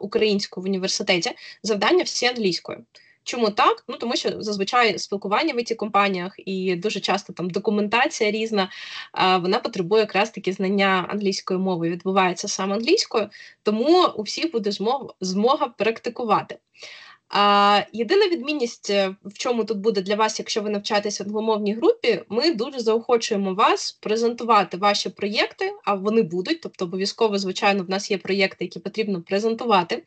українською в університеті, завдання всі англійською. Чому так? Ну тому що зазвичай спілкування в it компаніях і дуже часто там документація різна, вона потребує якраз таки знання англійської мови, відбувається саме англійською, тому у всіх буде змога, змога практикувати. А, Єдина відмінність, е, в чому тут буде для вас, якщо ви навчаєтеся в англомовній групі, ми дуже заохочуємо вас презентувати ваші проєкти, а вони будуть, тобто обов'язково, звичайно, в нас є проєкти, які потрібно презентувати.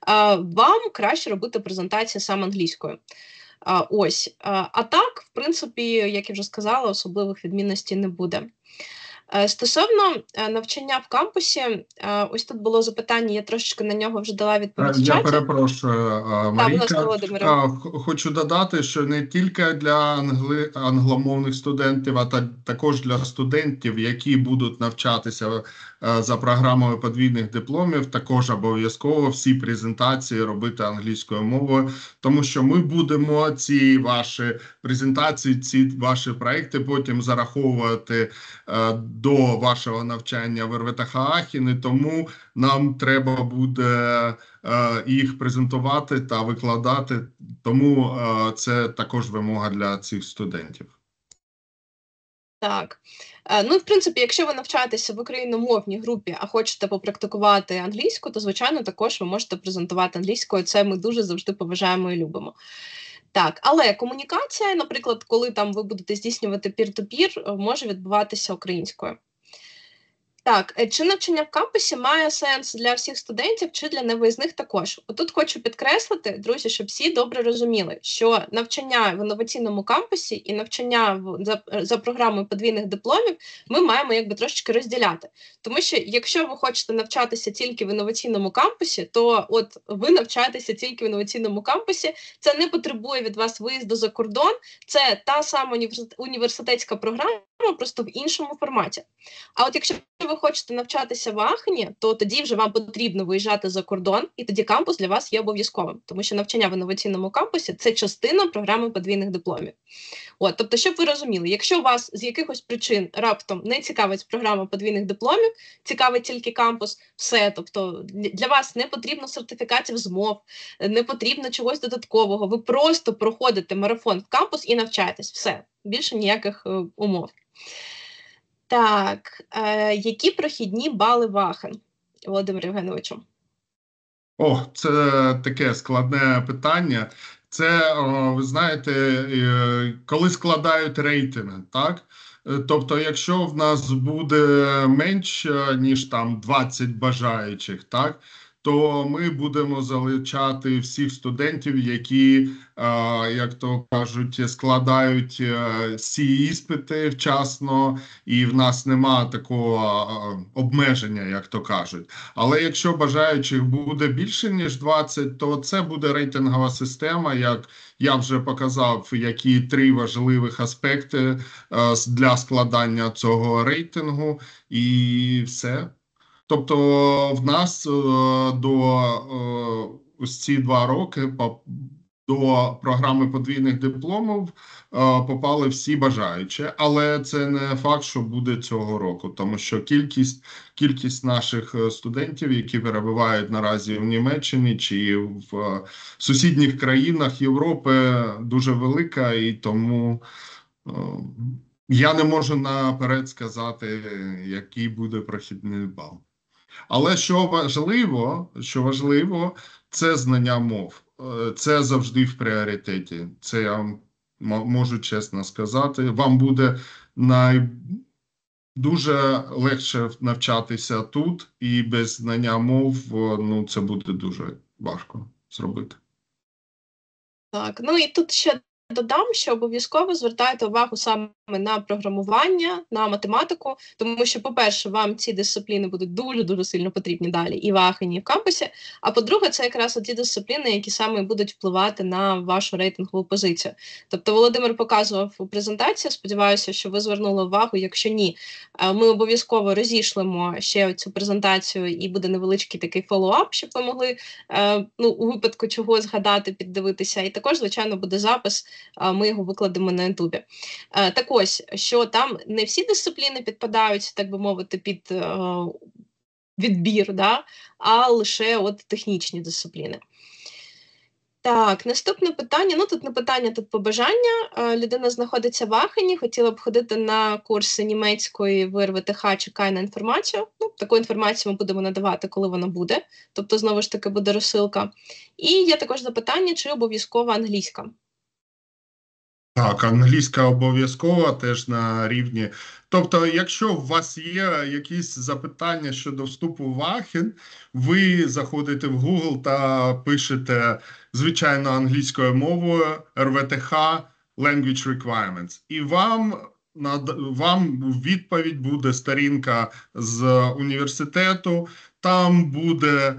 А, Вам краще робити презентації саме англійською. А, Ось, а так, в принципі, як я вже сказала, особливих відмінностей не буде. Е, стосовно е, навчання в кампусі, е, ось тут було запитання, я трошечки на нього вже дала відповідь. Я перепрошую, Марійка. Хочу додати, що не тільки для англи... англомовних студентів, а та також для студентів, які будуть навчатися за програмою подвійних дипломів, також обов'язково всі презентації робити англійською мовою, тому що ми будемо ці ваші презентації, ці ваші проекти потім зараховувати до вашого навчання в РВТХ Ахіни, тому нам треба буде е, їх презентувати та викладати. Тому е, це також вимога для цих студентів. Так, е, ну в принципі, якщо ви навчаєтеся в україномовній групі, а хочете попрактикувати англійську, то звичайно також ви можете презентувати англійською. Це ми дуже завжди поважаємо і любимо. Так, але комунікація, наприклад, коли там ви будете здійснювати пір-то-пір, може відбуватися українською. Так, е, чи навчання в кампусі має сенс для всіх студентів чи для невиїзних також? Отут хочу підкреслити, друзі, щоб всі добре розуміли, що навчання в інноваційному кампусі і навчання в за, за програмою подвійних дипломів ми маємо якби трошечки розділяти. Тому що якщо ви хочете навчатися тільки в інноваційному кампусі, то от ви навчаєтеся тільки в інноваційному кампусі, це не потребує від вас виїзду за кордон, це та сама університетська програма, просто в іншому форматі. А от якщо ви хочете навчатися в Ахені, то тоді вже вам потрібно виїжджати за кордон, і тоді кампус для вас є обов'язковим, тому що навчання в інноваційному кампусі це частина програми подвійних дипломів. От, тобто, щоб ви розуміли, якщо вас з якихось причин раптом не цікавить програма подвійних дипломів, цікавить тільки кампус, все, тобто для вас не потрібно сертифікатів змов, не потрібно чогось додаткового. Ви просто проходите марафон в кампус і навчаєтесь. Все більше ніяких е, умов. Так, е, які прохідні бали Вахен, Володимир Євгеновичу? О, це таке складне питання. Це, ви знаєте, е, коли складають рейтинги, так? Е, тобто, якщо в нас буде менше, ніж там 20 бажаючих, так? То ми будемо залучати всіх студентів, які, як то кажуть, складають всі е, іспити вчасно, і в нас нема такого обмеження, як то кажуть. Але якщо бажаючих буде більше ніж 20, то це буде рейтингова система. Як я вже показав, які три важливих аспекти е, для складання цього рейтингу, і все. Тобто, в нас е, до е, ось ці два роки до програми подвійних дипломів е, попали всі бажаючі, але це не факт, що буде цього року, тому що кількість кількість наших студентів, які перебувають наразі в Німеччині чи в сусідніх країнах Європи, дуже велика, і тому я не можу наперед сказати, який буде прохідний бал. Але що важливо, що важливо, це знання мов. Е, це завжди в пріоритеті. Це я можу чесно сказати. Вам буде най... дуже легше навчатися тут, і без знання мов ну, це буде дуже важко зробити. Так, ну і тут ще додам, що обов'язково звертайте увагу саме на програмування, на математику, тому що, по-перше, вам ці дисципліни будуть дуже дуже сильно потрібні далі і в Ахені, і в кампусі. А по-друге, це якраз ті дисципліни, які саме будуть впливати на вашу рейтингову позицію. Тобто, Володимир показував у презентації. Сподіваюся, що ви звернули увагу. Якщо ні, е, ми обов'язково розійшлемо ще цю презентацію, і буде невеличкий такий фоллоуап, щоб ви могли е, ну у випадку чого згадати, піддивитися. І також, звичайно, буде запис. Ми його викладемо на Ютубі. Так ось що там не всі дисципліни підпадають, так би мовити, під е, відбір, да? а лише от технічні дисципліни. Так, наступне питання. Ну, тут не питання, тут побажання. Е, людина знаходиться в Ахені, хотіла б ходити на курси німецької в РВТХ, чекає на інформацію. Ну, Таку інформацію ми будемо надавати, коли вона буде. Тобто, знову ж таки, буде розсилка. І є також запитання, чи обов'язкова англійська. Так, англійська обов'язкова теж на рівні. Тобто, якщо у вас є якісь запитання щодо вступу в Ахен, ви заходите в Google та пишете звичайно англійською мовою РВТХ Language Requirements. І вам вам відповідь буде сторінка з університету, там буде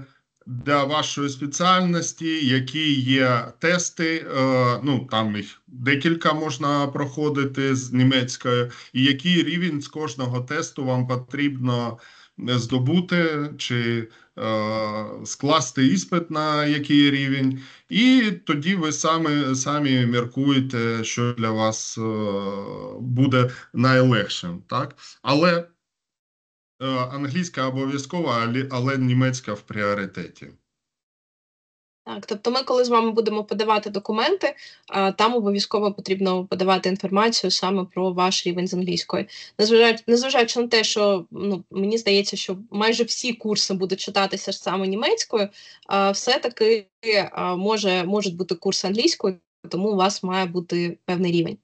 для вашої спеціальності, які є тести. Е, ну там їх декілька можна проходити з німецькою, і який рівень з кожного тесту вам потрібно здобути чи е, скласти іспит на який рівень, і тоді ви самі самі міркуєте, що для вас е, буде найлегшим, так але. Е, англійська обов'язкова, але німецька в пріоритеті. Так, тобто, ми, коли з вами будемо подавати документи, там обов'язково потрібно подавати інформацію саме про ваш рівень з англійської. Незважаючи, незважаючи на те, що ну мені здається, що майже всі курси будуть читатися саме німецькою, все-таки може можуть бути курси англійською, тому у вас має бути певний рівень.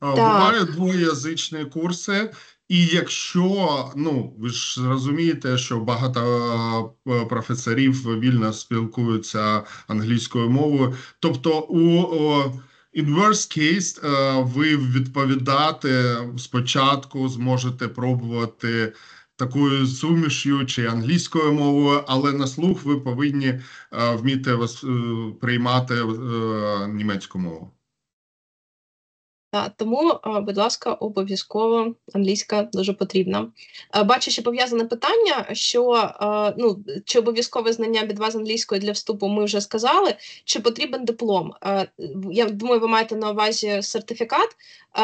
Бувають двоязичні курси, і якщо ну ви ж розумієте, що багато е, професорів вільно спілкуються англійською мовою, тобто у in worst case, е, ви відповідати спочатку зможете пробувати такою сумішю чи англійською мовою, але на слух ви повинні е, вміти приймати німецьку мову. Так, тому, будь ласка, обов'язково англійська дуже потрібна. Бачу, ще пов'язане питання, що ну, чи обов'язкове знання від вас англійської для вступу ми вже сказали, чи потрібен диплом. Я думаю, ви маєте на увазі сертифікат.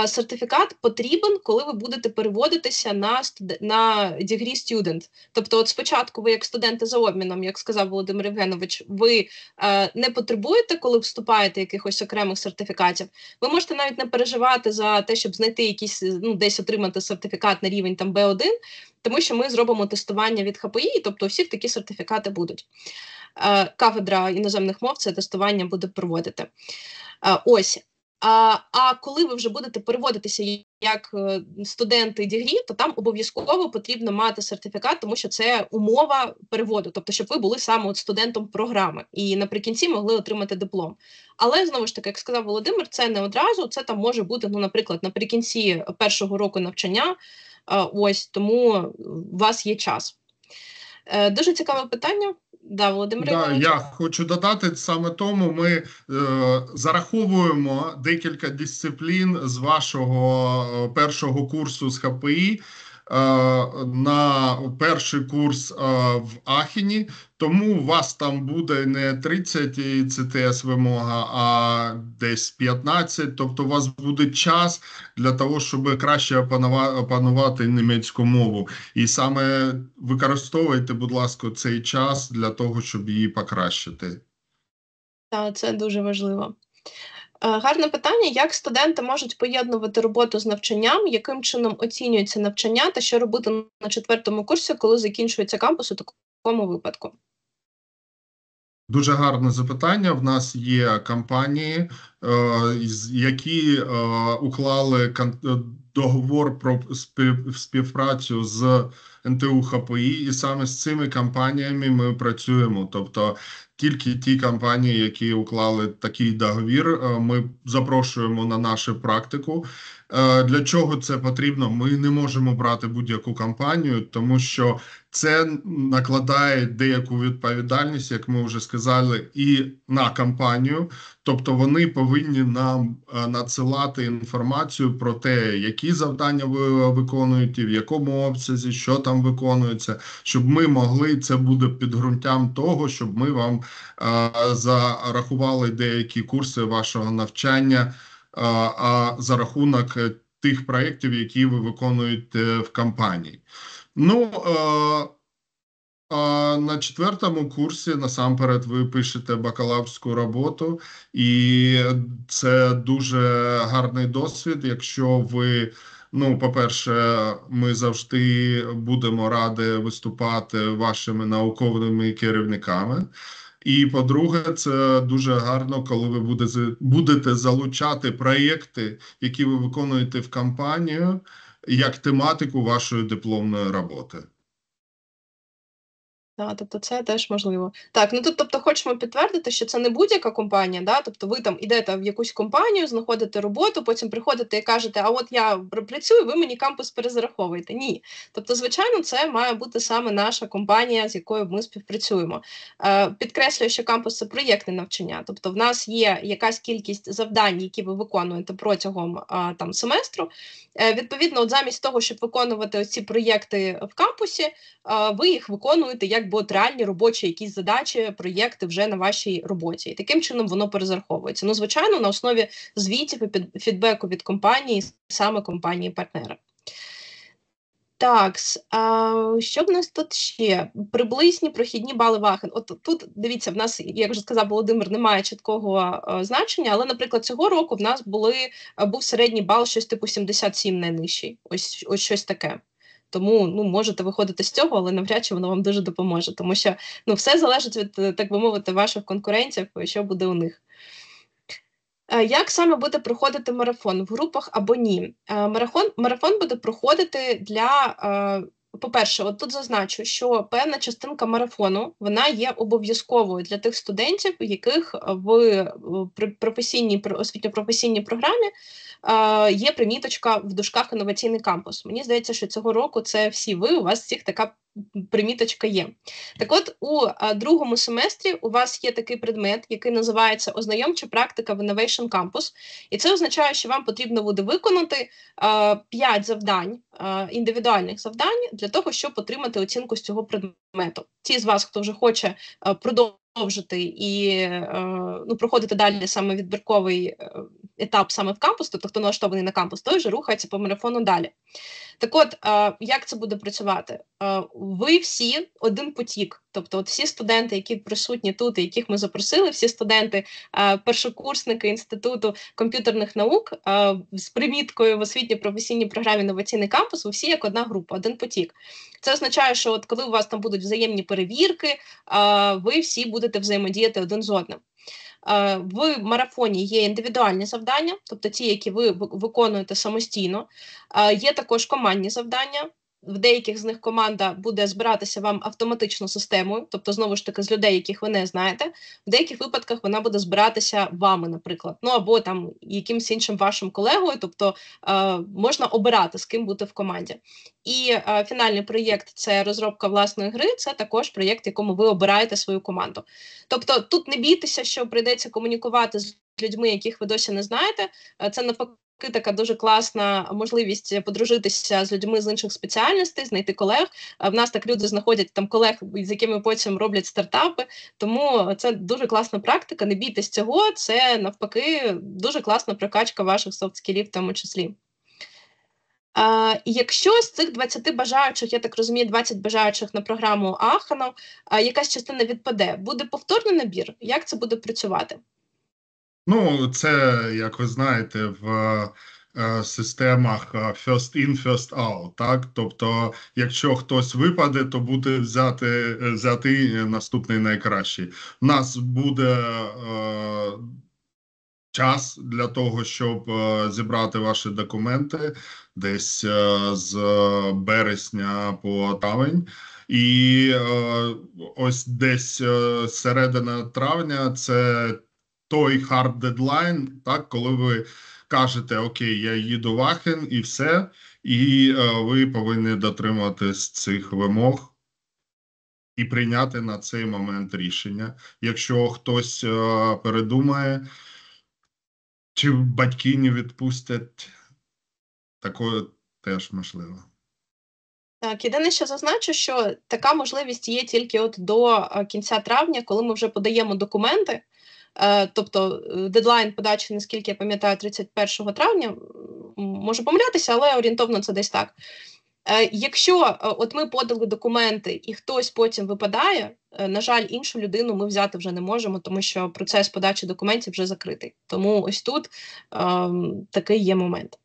Сертифікат потрібен, коли ви будете переводитися на на degree student. Тобто, от спочатку, ви, як студенти за обміном, як сказав Володимир Євгенович, ви не потребуєте, коли вступаєте якихось окремих сертифікатів. Ви можете навіть не переживати переживати за те, щоб знайти якийсь ну десь отримати сертифікат на рівень там Б1, тому що ми зробимо тестування від ХПІ, тобто у всіх такі сертифікати будуть. Е, кафедра іноземних мов це тестування буде проводити. Е, ось а а коли ви вже будете переводитися як е, студенти дігрі, то там обов'язково потрібно мати сертифікат, тому що це умова переводу, тобто, щоб ви були саме от студентом програми і наприкінці могли отримати диплом. Але знову ж таки, як сказав Володимир, це не одразу. Це там може бути, ну, наприклад, наприкінці першого року навчання. Е, ось тому у вас є час. Е, дуже цікаве питання. Да, Володимир да, Я хочу додати саме тому, ми е, зараховуємо декілька дисциплін з вашого е, першого курсу з ХПІ. Е, на перший курс е, в Ахіні, тому у вас там буде не 30 ЦТС вимога, а десь 15. Тобто, у вас буде час для того, щоб краще опанувати німецьку мову. І саме використовуйте, будь ласка, цей час для того, щоб її покращити. Так, це дуже важливо. Е, гарне питання: як студенти можуть поєднувати роботу з навчанням, яким чином оцінюється навчання, та що робити на четвертому курсі, коли закінчується кампус у такому випадку? Дуже гарне запитання. В нас є компанії, е, які е, уклали договор про співпрацю з НТУ ХПІ, і саме з цими компаніями ми працюємо. Тобто тільки ті компанії, які уклали такий договір, е, ми запрошуємо на нашу практику. Е, Для чого це потрібно? Ми не можемо брати будь-яку компанію, тому що це накладає деяку відповідальність, як ми вже сказали, і на компанію. Тобто вони повинні нам е, надсилати інформацію про те, які завдання ви виконуєте, в якому обсязі, що там виконується, щоб ми могли це буде підґрунтям того, щоб ми вам е, зарахували деякі курси вашого навчання, е, а за рахунок е, тих проєктів, які ви виконуєте в компанії. Ну, е, а на четвертому курсі насамперед ви пишете бакалаврську роботу, і це дуже гарний досвід. Якщо ви, ну, по-перше, ми завжди будемо раді виступати вашими науковими керівниками. І по-друге, це дуже гарно, коли ви будете, залучати проєкти, які ви виконуєте в компанію, як тематику вашої дипломної роботи. Да, тобто це теж можливо. Так, ну тут, тобто, хочемо підтвердити, що це не будь-яка компанія, да? тобто ви там йдете в якусь компанію, знаходите роботу, потім приходите і кажете, а от я працюю, ви мені кампус перезараховуєте. Ні. Тобто, звичайно, це має бути саме наша компанія, з якою ми співпрацюємо. Е, Підкреслюю, що кампус це проєктне навчання. Тобто, в нас є якась кількість завдань, які ви виконуєте протягом е, там семестру. Е, Відповідно, от замість того, щоб виконувати ці проєкти в кампусі, е, ви їх виконуєте як би от реальні робочі якісь задачі, проєкти вже на вашій роботі. І таким чином воно перезараховується. Ну, звичайно, на основі звітів і фідбеку від компанії, саме компанії-партнера. Так, що в нас тут ще? Приблизні прохідні бали Вахен. От тут дивіться, в нас, як вже сказав Володимир, немає чіткого значення, але, наприклад, цього року в нас були, був середній бал щось типу 77 найнижчий. Ось, ось щось таке. Тому ну, можете виходити з цього, але навряд чи воно вам дуже допоможе, тому що ну, все залежить від, так би мовити, ваших конкурентів, що буде у них. Е, Як саме буде проходити марафон в групах або ні? Е, Марафон, марафон буде проходити для, е, по-перше, от тут зазначу, що певна частинка марафону вона є обов'язковою для тих студентів, яких в професійній освітньо-професійній програмі є приміточка в дужках інноваційний кампус. Мені здається, що цього року це всі ви, у вас всіх така приміточка є. Так от, у другому семестрі у вас є такий предмет, який називається ознайомча практика в Innovation Campus. І це означає, що вам потрібно буде виконати а, 5 завдань, індивідуальних завдань для того, щоб отримати оцінку з цього предмету. Ті з вас, хто вже хоче продовжити і е, ну, проходити далі саме відбірковий е, етап саме в кампус, тобто хто налаштований на кампус, той вже рухається по марафону далі. Так от, як це буде працювати? Ви всі один потік, тобто от всі студенти, які присутні тут, яких ми запросили, всі студенти, першокурсники інституту комп'ютерних наук з приміткою в освітньо професійній програмі інноваційний кампус, ви всі як одна група, один потік. Це означає, що от коли у вас там будуть взаємні перевірки, ви всі будете взаємодіяти один з одним. Е, В марафоні є індивідуальні завдання, тобто ті, які ви ви- виконуєте самостійно. Е, Є також командні завдання. В деяких з них команда буде збиратися вам автоматично системою, тобто знову ж таки з людей, яких ви не знаєте. В деяких випадках вона буде збиратися вами, наприклад, ну або там якимсь іншим вашим колегою, тобто е, можна обирати з ким бути в команді. І е, фінальний проєкт це розробка власної гри. Це також проєкт, якому ви обираєте свою команду. Тобто, тут не бійтеся, що прийдеться комунікувати з людьми, яких ви досі не знаєте. Е, Це навпаки така дуже класна можливість подружитися з людьми з інших спеціальностей, знайти колег. Е, В нас так люди знаходять там колег, з якими потім роблять стартапи. Тому це дуже класна практика. Не бійтесь цього. Це навпаки дуже класна прокачка ваших софт-скілів в тому числі. А, якщо з цих 20 бажаючих, я так розумію, 20 бажаючих на програму Ахану, а, якась частина відпаде, буде повторний набір? Як це буде працювати? Ну, це, як ви знаєте, в е, системах е, first in, first out, так? Тобто, якщо хтось випаде, то буде взяти, е, взяти наступний найкращий. У нас буде е, час для того, щоб е, зібрати ваші документи десь е, з березня по травень. І е, ось десь середина травня це той hard deadline, так, коли ви кажете, okay, я їду в Ахен і все, і е, ви повинні дотримуватись цих вимог і прийняти на цей момент рішення. Якщо хтось е, передумає, чи батьки не відпустять, такое теж можливо. Так, єдине, що зазначу, що така можливість є тільки от до е, кінця травня, коли ми вже подаємо документи. Е, Тобто е, дедлайн подачі, наскільки я пам'ятаю, 31 травня. Можу помилятися, але орієнтовно це десь так. Е, Якщо от ми подали документи і хтось потім випадає, на жаль, іншу людину ми взяти вже не можемо, тому що процес подачі документів вже закритий. Тому ось тут ем, такий є момент.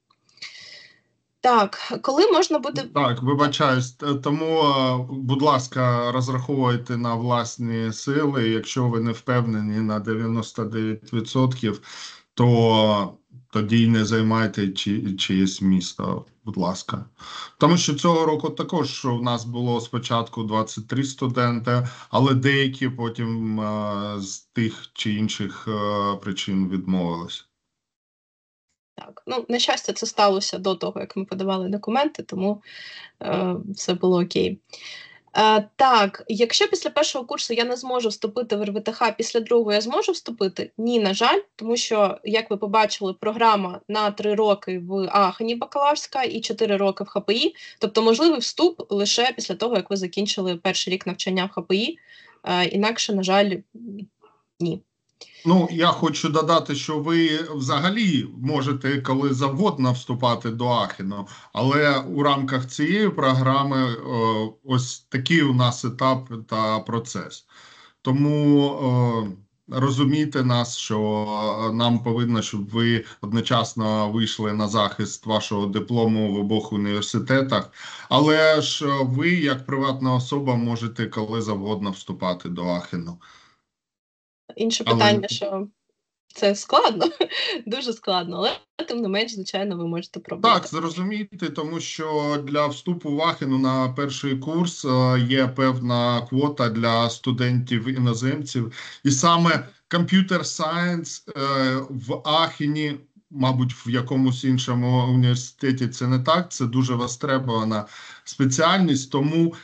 Так, коли можна буде Так, вибачаюсь. Тому, е, будь ласка, розраховуйте на власні сили. Якщо ви не впевнені на 99%, то тоді не займайте чи, чиєсь місто, будь ласка. Тому що цього року також у нас було спочатку 23 студенти, але деякі потім е, з тих чи інших е, причин відмовились. Так, ну, на щастя, це сталося до того, як ми подавали документи, тому е, все було окей. Е, так, якщо після першого курсу я не зможу вступити в РВТХ, після другого я зможу вступити? Ні, на жаль, тому що, як ви побачили, програма на три роки в Ахені бакалаврська і чотири роки в ХПІ, тобто можливий вступ лише після того, як ви закінчили перший рік навчання в ХПІ. Е, інакше, на жаль, ні. Ну, я хочу додати, що ви взагалі можете коли завгодно вступати до Ахену, але у рамках цієї програми о, ось такий у нас етап та процес. Тому о, розумійте нас, що е, нам повинно, щоб ви одночасно вийшли на захист вашого диплому в обох університетах. Але ж е, ви, як приватна особа, можете коли завгодно вступати до Ахену. Інше Але- питання, що це складно, дуже складно, але тим не менш, звичайно, ви можете пробувати. Так, зрозуміти, тому що для вступу в Ахену на перший курс е, є певна квота для студентів іноземців, і саме комп'ютер сайенс е, в Ахені, мабуть, в якомусь іншому університеті це не так. Це дуже востребована спеціальність, тому.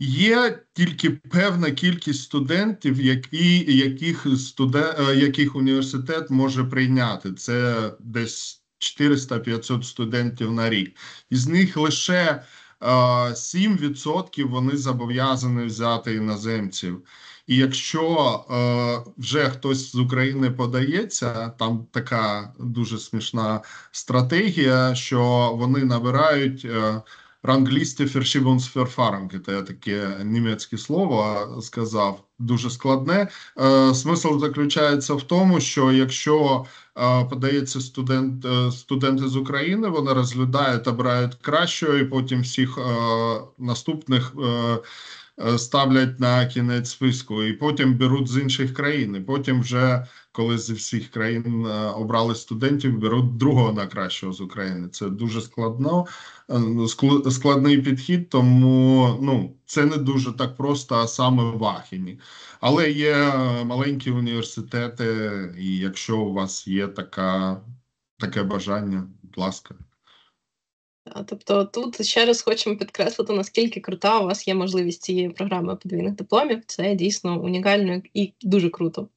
Є тільки певна кількість студентів, які, яких, студен, е, яких університет може прийняти. Це десь 400-500 студентів на рік. Із них лише е, 7% вони зобов'язані взяти іноземців. І якщо е, вже хтось з України подається, там така дуже смішна стратегія, що вони набирають. Е, Ранглісти Verschiebungsverfahren, це таке німецьке слово сказав, дуже складне. Е, смисл заключається в тому, що якщо е, подається студент, е, студенти з України, вони розглядають, обирають кращого, і потім всіх е, наступних е, ставлять на кінець списку, і потім беруть з інших країн. І потім вже коли з всіх країн е, обрали студентів, беруть другого на кращого з України. Це дуже складно, е, складний підхід, тому ну це не дуже так просто, а саме в Ахені. Але є е, маленькі університети, і якщо у вас є така, таке бажання, будь ласка. Тобто тут ще раз хочемо підкреслити, наскільки крута у вас є можливість цієї програми подвійних дипломів. Це дійсно унікально і дуже круто.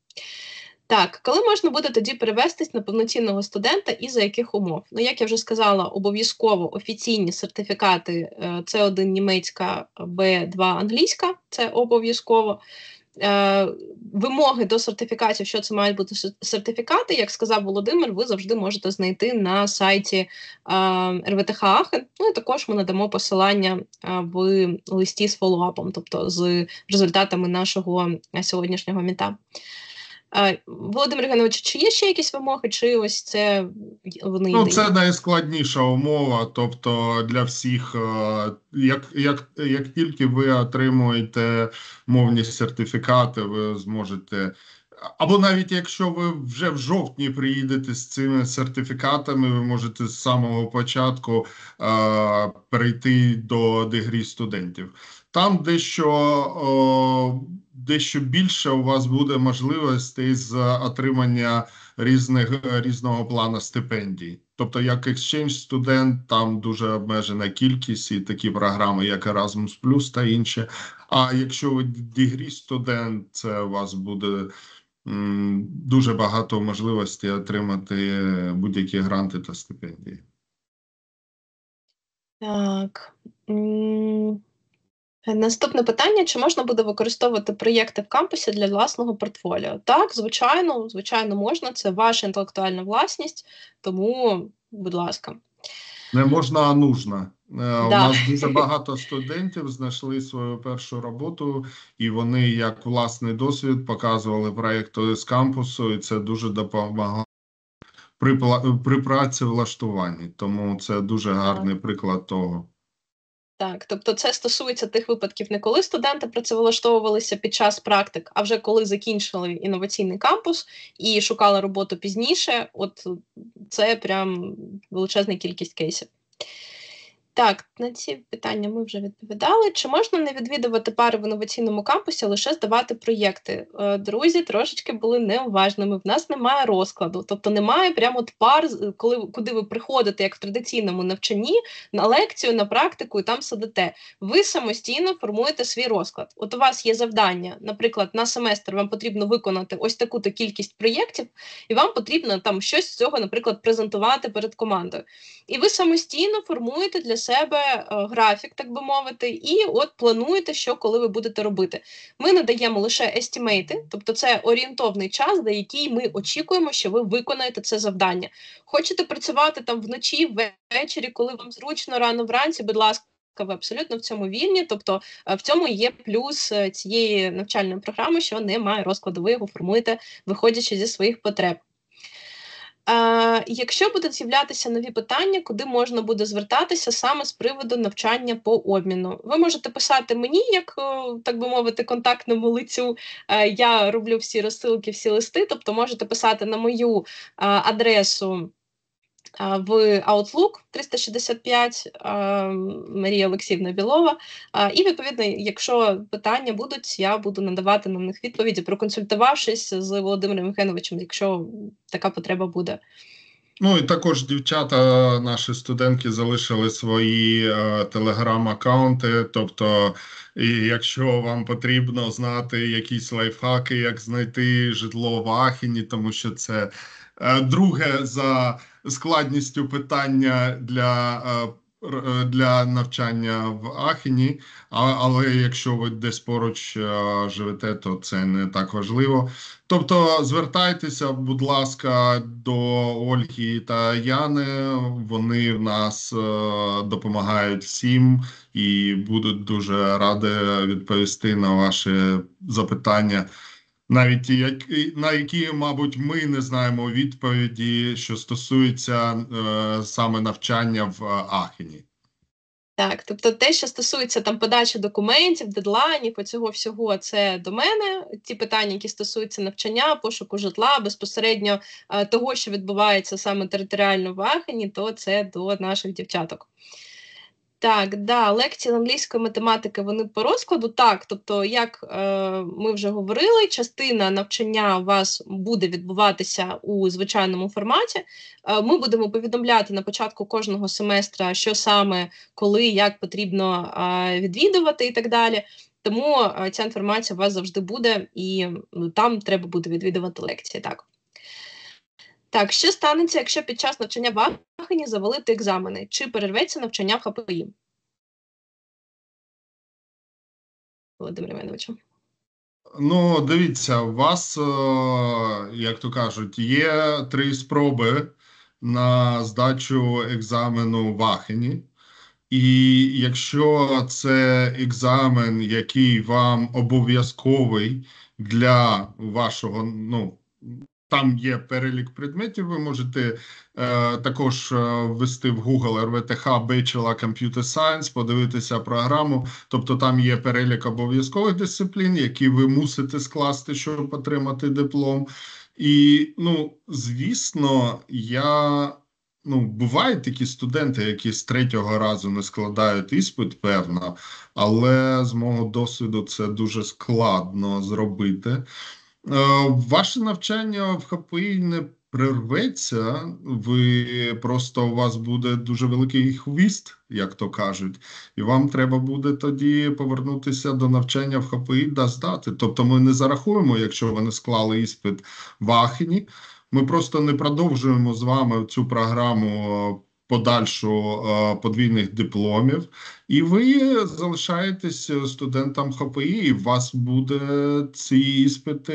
Так, коли можна буде тоді перевестись на повноцінного студента і за яких умов? Ну, як я вже сказала, обов'язково офіційні сертифікати С1 німецька, Б2 англійська, це обов'язково. Е, Вимоги до сертифікатів, що це мають бути сертифікати, як сказав Володимир, ви завжди можете знайти на сайті е, РВТХ Ахен. Ну і також ми надамо посилання е, в листі з фоллоуапом, тобто з результатами нашого е, сьогоднішнього міта. Володимир Євгенович, чи є ще якісь вимоги, чи ось це вони Ну, це найскладніша умова. Тобто для всіх, е, як, як, як тільки ви отримуєте мовні сертифікати, ви зможете або навіть якщо ви вже в жовтні приїдете з цими сертифікатами, ви можете з самого початку е, перейти до дегрі студентів. Там дещо о, дещо більше у вас буде можливостей з отримання різних різного плану стипендій. Тобто, як exchange студент, там дуже обмежена кількість і такі програми, як Erasmus Plus та інші. А якщо ви дегрі студент, це у вас буде м, дуже багато можливостей отримати будь-які гранти та стипендії. Так. Наступне питання: чи можна буде використовувати проєкти в кампусі для власного портфоліо? Так, звичайно, звичайно, можна. Це ваша інтелектуальна власність, тому, будь ласка. Не можна, а нужно. Е, У нас дуже багато студентів знайшли свою першу роботу, і вони, як власний досвід, показували проєкти з кампусу, і це дуже допомагало при, при працевлаштуванні. Тому це дуже гарний приклад того. Так, тобто це стосується тих випадків, не коли студенти працевлаштовувалися під час практик, а вже коли закінчили інноваційний кампус і шукали роботу пізніше. От це прям величезна кількість кейсів. Так, на ці питання ми вже відповідали. Чи можна не відвідувати пари в інноваційному кампусі, а лише здавати проєкти? Е, Друзі трошечки були неуважними. В нас немає розкладу, тобто немає прямо от пар, коли куди ви приходите, як в традиційному навчанні, на лекцію, на практику і там сидите. Ви самостійно формуєте свій розклад. От у вас є завдання, наприклад, на семестр вам потрібно виконати ось таку-то кількість проєктів, і вам потрібно там щось з цього, наприклад, презентувати перед командою. І ви самостійно формуєте для себе е, графік, так би мовити, і от плануєте, що коли ви будете робити. Ми надаємо лише естімейти, тобто це орієнтовний час, за який ми очікуємо, що ви виконаєте це завдання. Хочете працювати там вночі, ввечері, коли вам зручно, рано вранці, будь ласка. Ви абсолютно в цьому вільні, тобто е, в цьому є плюс е, цієї навчальної програми, що немає розкладу, ви його формуєте, виходячи зі своїх потреб. Е, якщо будуть з'являтися нові питання, куди можна буде звертатися саме з приводу навчання по обміну, ви можете писати мені, як е, так би мовити, контактному лицю. Е, я роблю всі розсилки, всі листи, тобто можете писати на мою адресу в Outlook 365 а, Марія Олексіївна Білова. І відповідно, якщо питання будуть, я буду надавати на них відповіді, проконсультувавшись з Володимиром Євгеновичем, якщо така потреба буде. Ну і також дівчата, наші студентки, залишили свої е, телеграм-аккаунти. Тобто, і якщо вам потрібно знати якісь лайфхаки, як знайти житло в Ахіні, тому що це е, друге за складністю питання для. е, е, Для навчання в Ахіні, а, але якщо ви десь поруч е, живете, то це не так важливо. Тобто звертайтеся, будь ласка, до Ольги та Яни. Вони в нас допомагають всім і будуть дуже раді відповісти на ваші запитання, навіть ті, як- на які, мабуть, ми не знаємо відповіді, що стосується е, саме навчання в е, Ахені. Так, тобто те, що стосується там подачі документів, дедлайнів, оцього всього, це до мене. Ті питання, які стосуються навчання, пошуку житла, безпосередньо е, того, що відбувається саме територіально в Ахені, то це до наших дівчаток. Так, да, лекції з англійської математики вони по розкладу. Так, тобто, як е, ми вже говорили, частина навчання у вас буде відбуватися у звичайному форматі. Е, ми будемо повідомляти на початку кожного семестра, що саме, коли, як потрібно е, відвідувати і так далі. Тому е, ця інформація у вас завжди буде, і ну, там треба буде відвідувати лекції. Так. Так, що станеться, якщо під час навчання в Ахені завалити екзамени? Чи перерветься навчання в ХПІ? Володимир Івановичу. Ну, дивіться, у вас, е, як то кажуть, є три спроби на здачу екзамену в Ахені. І якщо це екзамен, який вам обов'язковий для вашого, ну, там є перелік предметів. Ви можете е, також е, ввести в Google RVTH Bachelor Computer Science, подивитися програму. Тобто там є перелік обов'язкових дисциплін, які ви мусите скласти, щоб отримати диплом. І ну, звісно, я ну, бувають такі студенти, які з третього разу не складають іспит, певно, але з мого досвіду це дуже складно зробити. Е, Ваше навчання в ХПІ не прерветься, ви просто у вас буде дуже великий хвіст, як то кажуть, і вам треба буде тоді повернутися до навчання в ХПІ та здати. Тобто, ми не зарахуємо, якщо ви не склали іспит в Ахені. Ми просто не продовжуємо з вами цю програму подальшу е, подвійних дипломів, і ви залишаєтесь студентом ХПІ, і у вас буде ці іспити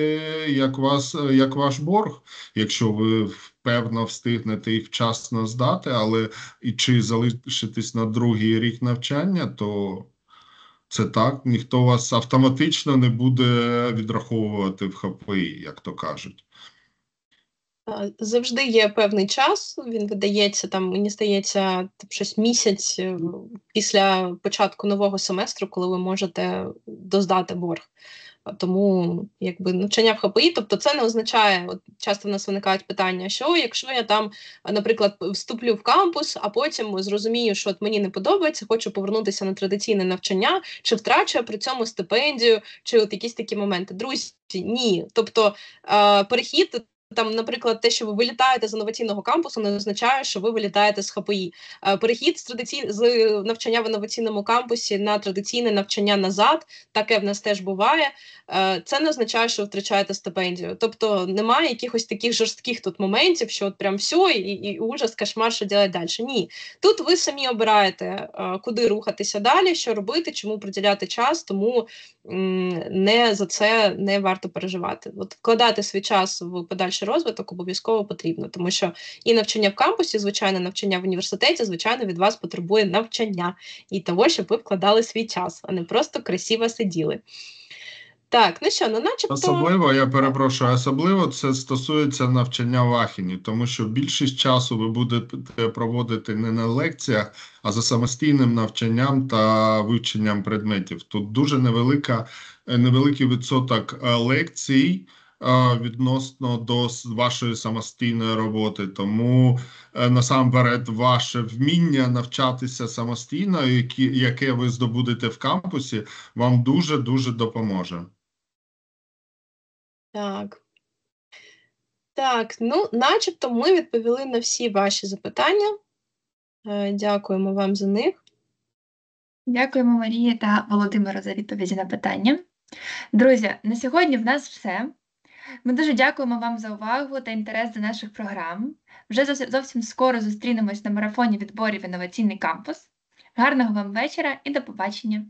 як вас як ваш борг, якщо ви певно встигнете їх вчасно здати, але і чи залишитесь на другий рік навчання, то це так, ніхто вас автоматично не буде відраховувати в ХПІ, як то кажуть. Завжди є певний час. Він видається там, мені здається, щось місяць е, після початку нового семестру, коли ви можете доздати борг. Тому якби навчання в ХПІ, тобто це не означає, от часто в нас виникають питання, що якщо я там, наприклад, вступлю в кампус, а потім зрозумію, що от мені не подобається, хочу повернутися на традиційне навчання, чи втрачу я при цьому стипендію, чи от якісь такі моменти. Друзі, ні. Тобто перехід там, наприклад, те, що ви вилітаєте з інноваційного кампусу, не означає, що ви вилітаєте з ХПІ. Е, Перехід з традицій... з навчання в інноваційному кампусі на традиційне навчання назад, таке в нас теж буває. Е, Це не означає, що ви втрачаєте стипендію. Тобто немає якихось таких жорстких тут моментів, що от прям все, і, і ужас, кошмар, що робити далі. Ні, тут ви самі обираєте, е, куди рухатися далі, що робити, чому приділяти час, тому не за це не варто переживати. От вкладати свій час в подальший розвиток обов'язково потрібно, тому що і навчання в кампусі, звичайно, навчання в університеті, звичайно, від вас потребує навчання і того, щоб ви вкладали свій час, а не просто красиво сиділи. Так, ну що, ну начебто. Особливо, я перепрошую, особливо це стосується навчання в Ахіні, тому що більшість часу ви будете проводити не на лекціях, а за самостійним навчанням та вивченням предметів. Тут дуже невелика, е, невеликий відсоток е, лекцій е, відносно до вашої самостійної роботи. Тому насамперед ваше вміння навчатися самостійно, яке ви здобудете в кампусі, вам дуже дуже допоможе. Так. Так, ну, начебто ми відповіли на всі ваші запитання. Е, Дякуємо вам за них. Дякуємо Марії та Володимиру за відповіді на питання. Друзі, на сьогодні в нас все. Ми дуже дякуємо вам за увагу та інтерес до наших програм. Вже зовсім- зовсім скоро зустрінемось на марафоні відборів інноваційний кампус. Гарного вам вечора і до побачення!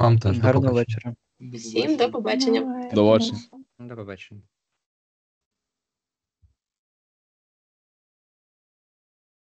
Вам теж Гарного побачення. вечора. Всім до побачення. До побачення. До побачення.